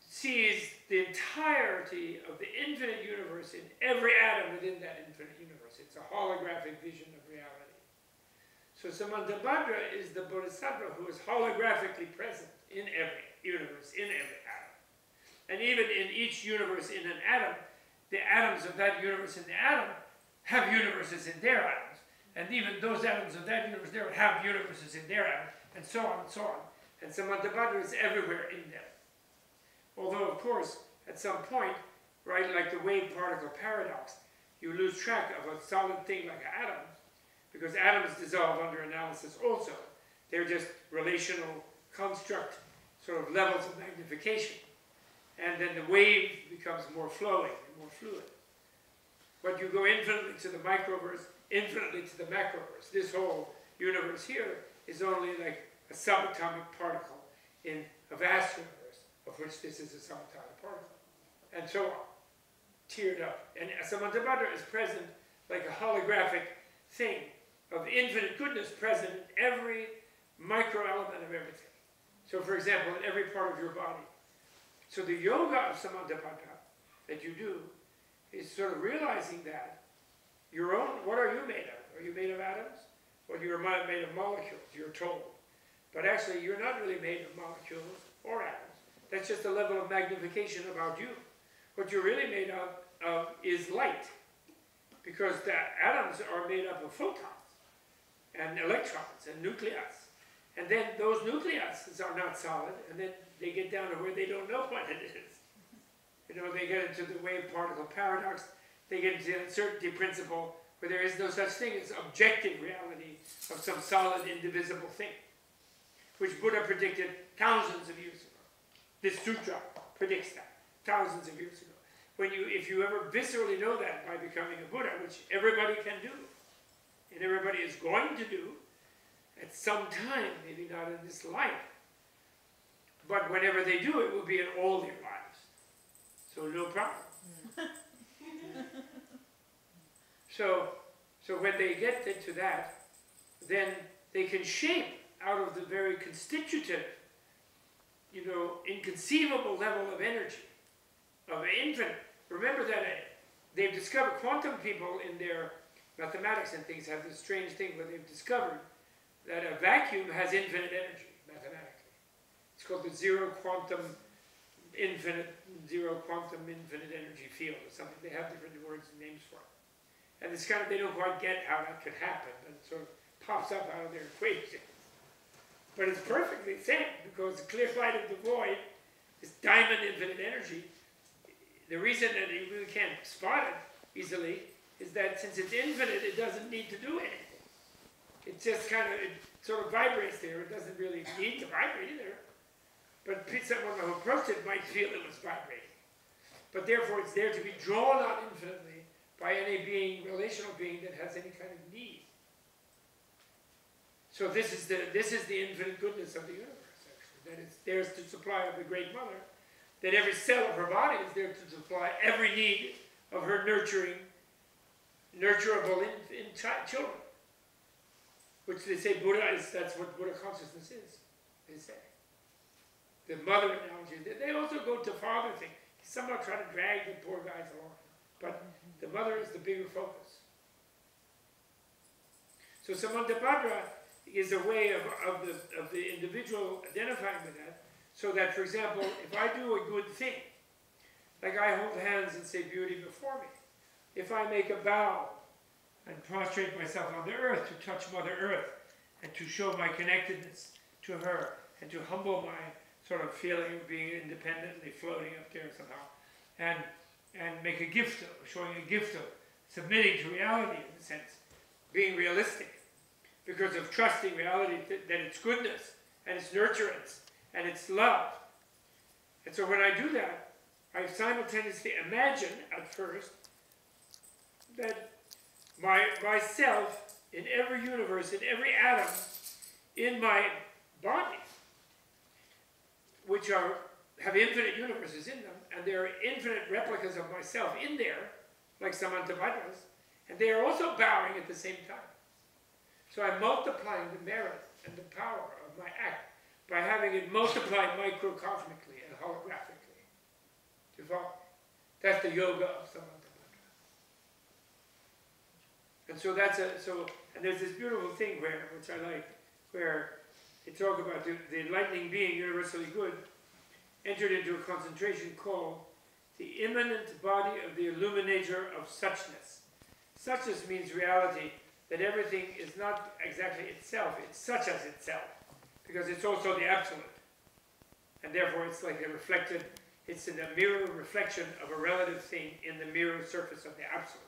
Speaker 6: sees the entirety of the infinite universe in every atom within that infinite universe. It's a holographic vision of reality. So Samantabhadra is the bodhisattva who is holographically present in every universe, in every. And even in each universe in an atom, the atoms of that universe in the atom have universes in their atoms. And even those atoms of that universe there have universes in their atoms, and so on and so on. And Samantabhadra is everywhere in them. Although, of course, at some point, right, like the wave particle paradox, you lose track of a solid thing like an atom, because atoms dissolve under analysis also. They're just relational construct sort of levels of magnification. And then the wave becomes more flowing and more fluid. But you go infinitely to the microverse, infinitely to the macroverse. This whole universe here is only like a subatomic particle in a vast universe, of which this is a subatomic particle, and so on, tiered up. And Samantabhadra is present like a holographic thing of infinite goodness present in every micro element of everything. So, for example, in every part of your body. So, the yoga of Samantabhadra that you do is sort of realizing that your own, what are you made of? Are you made of atoms? Well, you're made of molecules, you're told. But actually, you're not really made of molecules or atoms. That's just a level of magnification about you. What you're really made of, of is light. Because the atoms are made up of photons and electrons and nucleus. And then those nucleuses are not solid, and then they get down to where they don't know what it is. You know, they get into the wave particle paradox, they get into the uncertainty principle, where there is no such thing as objective reality of some solid, indivisible thing, which Buddha predicted thousands of years ago. This sutra predicts that thousands of years ago. When you, if you ever viscerally know that by becoming a Buddha, which everybody can do, and everybody is going to do at some time, maybe not in this life, but whenever they do, it will be in all their lives. So no problem. so, so when they get into that, then they can shape out of the very constitutive, you know, inconceivable level of energy, of infinite. Remember that uh, they've discovered, quantum people in their mathematics and things have this strange thing where they've discovered that a vacuum has infinite energy. It's called the zero quantum infinite, zero quantum infinite energy field or something. They have different words and names for it. And it's kind of, they don't quite get how that could happen, but it sort of pops up out of their equations. But it's perfectly same because the clear light of the void, is diamond infinite energy, the reason that you really can't spot it easily is that since it's infinite, it doesn't need to do anything. It just kind of, it sort of vibrates there. It doesn't really need to vibrate either. But someone who approached it might feel it was vibrating. But therefore, it's there to be drawn on infinitely by any being, relational being that has any kind of need. So this is the this is the infinite goodness of the universe. Actually, that it's there to supply of the Great Mother. That every cell of her body is there to supply every need of her nurturing, nurturable in, in chi- children. Which they say Buddha is. That's what Buddha consciousness is. They say. The mother analogy. They- also go to father thing. Somehow try to drag the poor guys along, but the mother is the bigger focus. So Samantabhadra is a way of, of, the, of the individual identifying with that, so that, for example, if I do a good thing, like I hold hands and say beauty before me, if I make a bow and prostrate myself on the earth to touch Mother Earth and to show my connectedness to her and to humble my sort of feeling being independently floating up there somehow, and, and make a gift of, showing a gift of submitting to reality in a sense, being realistic because of trusting reality that, that it's goodness and its nurturance and its love. And so when I do that, I simultaneously imagine at first that my myself in every universe, in every atom, in my body, which are have infinite universes in them, and there are infinite replicas of myself in there, like Samantabhadras, and they are also bowing at the same time. So I'm multiplying the merit and the power of my act by having it multiplied microcosmically and holographically. Do you follow? That's the yoga of Samantabhadra. And so that's a so and there's this beautiful thing where which I like, where they talk about the, the enlightening being, universally good, entered into a concentration called the immanent body of the illuminator of suchness. Suchness means reality, that everything is not exactly itself, it's such as itself, because it's also the absolute. And therefore it's like a reflected, it's in a mirror reflection of a relative thing in the mirror surface of the absolute.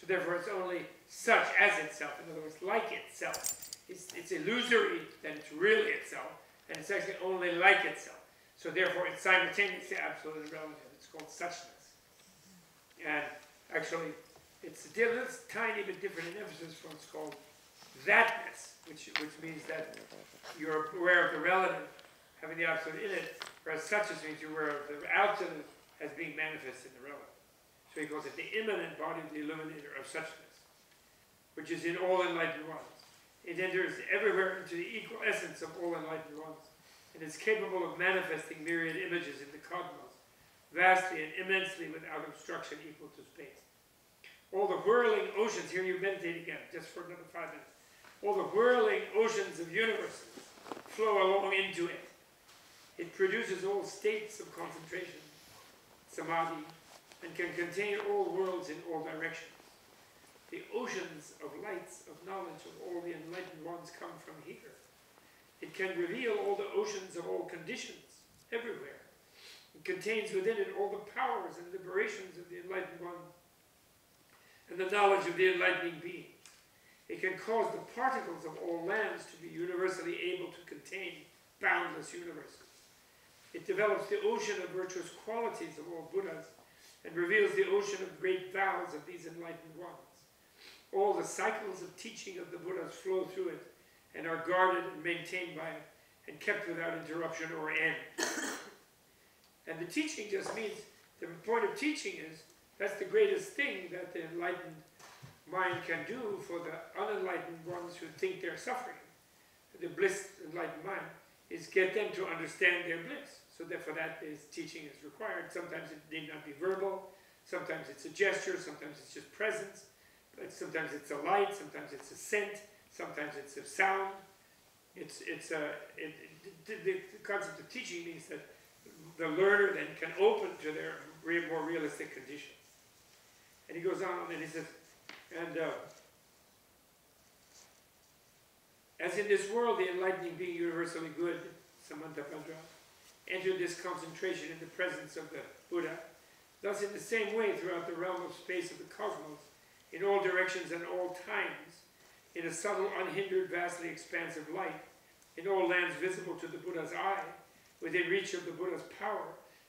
Speaker 6: So therefore it's only such as itself, in other words, like itself. It's, it's illusory that it's really itself, and it's actually only like itself. So therefore it's simultaneously absolute and relative. It's called suchness. And actually, it's a tiny bit different in emphasis from what's called thatness, which, which means that you're aware of the relative having the absolute in it, whereas suchness means you're aware of the absolute as being manifest in the relative. So he calls it the immanent body of the illuminator of suchness, which is in all enlightened ones. It enters everywhere into the equal essence of all enlightened ones, and is capable of manifesting myriad images in the cosmos, vastly and immensely without obstruction equal to space. All the whirling oceans, here you meditate again, just for another five minutes. All the whirling oceans of universes flow along into it. It produces all states of concentration, samadhi, and can contain all worlds in all directions. The oceans of lights of knowledge of all the enlightened ones come from here. It can reveal all the oceans of all conditions, everywhere. It contains within it all the powers and liberations of the enlightened ones and the knowledge of the enlightening beings. It can cause the particles of all lands to be universally able to contain boundless universes. It develops the ocean of virtuous qualities of all Buddhas and reveals the ocean of great vows of these enlightened ones. All the cycles of teaching of the Buddhas flow through it and are guarded and maintained by it and kept without interruption or end. and the teaching just means, the point of teaching is, that's the greatest thing that the enlightened mind can do for the unenlightened ones who think they're suffering. The bliss enlightened mind is get them to understand their bliss. So therefore that is teaching is required. Sometimes it need not be verbal, sometimes it's a gesture, sometimes it's just presence, sometimes it's a light, sometimes it's a scent, sometimes it's a sound. It's, it's a, it, the, the concept of teaching means that the learner then can open to their real, more realistic conditions. And he goes on and he says, and uh, as in this world, the enlightening being universally good, Samantabhadra, entered this concentration in the presence of the Buddha. Thus, in the same way, throughout the realm of space of the cosmos, in all directions and all times, in a subtle, unhindered, vastly expansive light, in all lands visible to the Buddha's eye, within reach of the Buddha's power,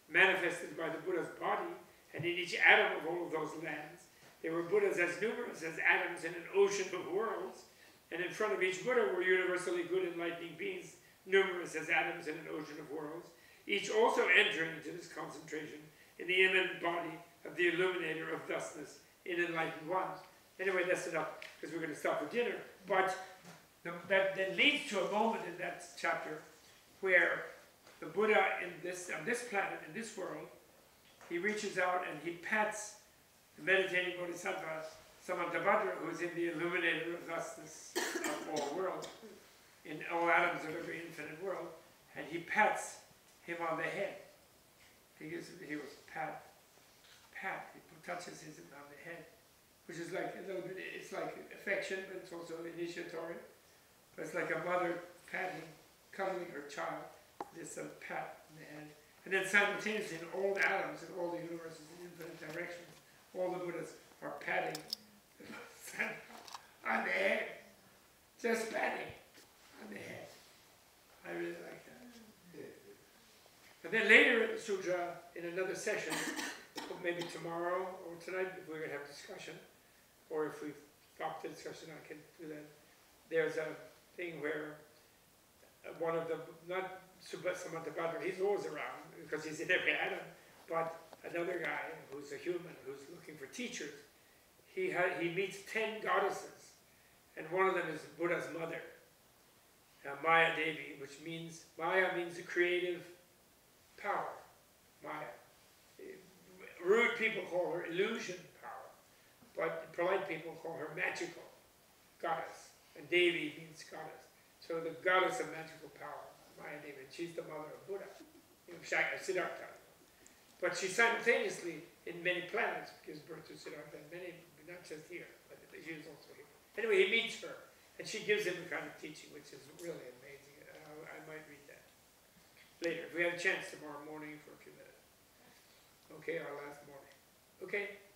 Speaker 6: manifested by the Buddha's body, and in each atom of all of those lands, there were Buddhas as numerous as atoms in an ocean of worlds, and in front of each Buddha were universally good enlightening beings, numerous as atoms in an ocean of worlds, each also entering into this concentration in the immanent body of the illuminator of thusness in enlightened ones. Anyway, that's enough, because we're going to stop for dinner. But the, that then leads to a moment in that chapter where the Buddha in this, on this planet, in this world, he reaches out and he pats the meditating bodhisattva Samantabhadra, who is in the illuminator of thusness of all worlds, in all atoms of every infinite world, and he pats him on the head. He gives he was pat, pat, he touches his which is like a little bit, it's like affection, but it's also initiatory. But it's like a mother patting, cuddling her child, this a pat on the head. And then simultaneously in all the atoms in all the universes in infinite directions, all the Buddhas are patting on the head. Just patting on the head. I really like that. And then later in the sutra, in another session, maybe tomorrow or tonight, we're going to have discussion, or if we stop the discussion, I can do that. There's a thing where one of the, not Samantabhadra, he's always around because he's in every atom, but another guy who's a human who's looking for teachers, he, he meets 10 goddesses, and one of them is Buddha's mother, uh, Maya Devi, which means, Maya means the creative power, Maya. Rude people call her illusion but polite people call her magical goddess. And Devi means goddess. So the goddess of magical power, Maya Devi, she's the mother of Buddha, you know, Siddhartha. But she simultaneously, in many planets, because birth to Siddhartha, many, not just here, but she is also here. Anyway, he meets her, and she gives him a kind of teaching, which is really amazing. I, I might read that later, if we have a chance tomorrow morning for a few minutes. Okay, our last morning. Okay?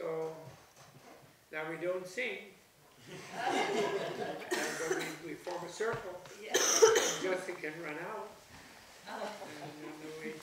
Speaker 6: So, now we don't sing. and but we, we form a circle,
Speaker 2: Yeah.
Speaker 6: Justin can run out, and then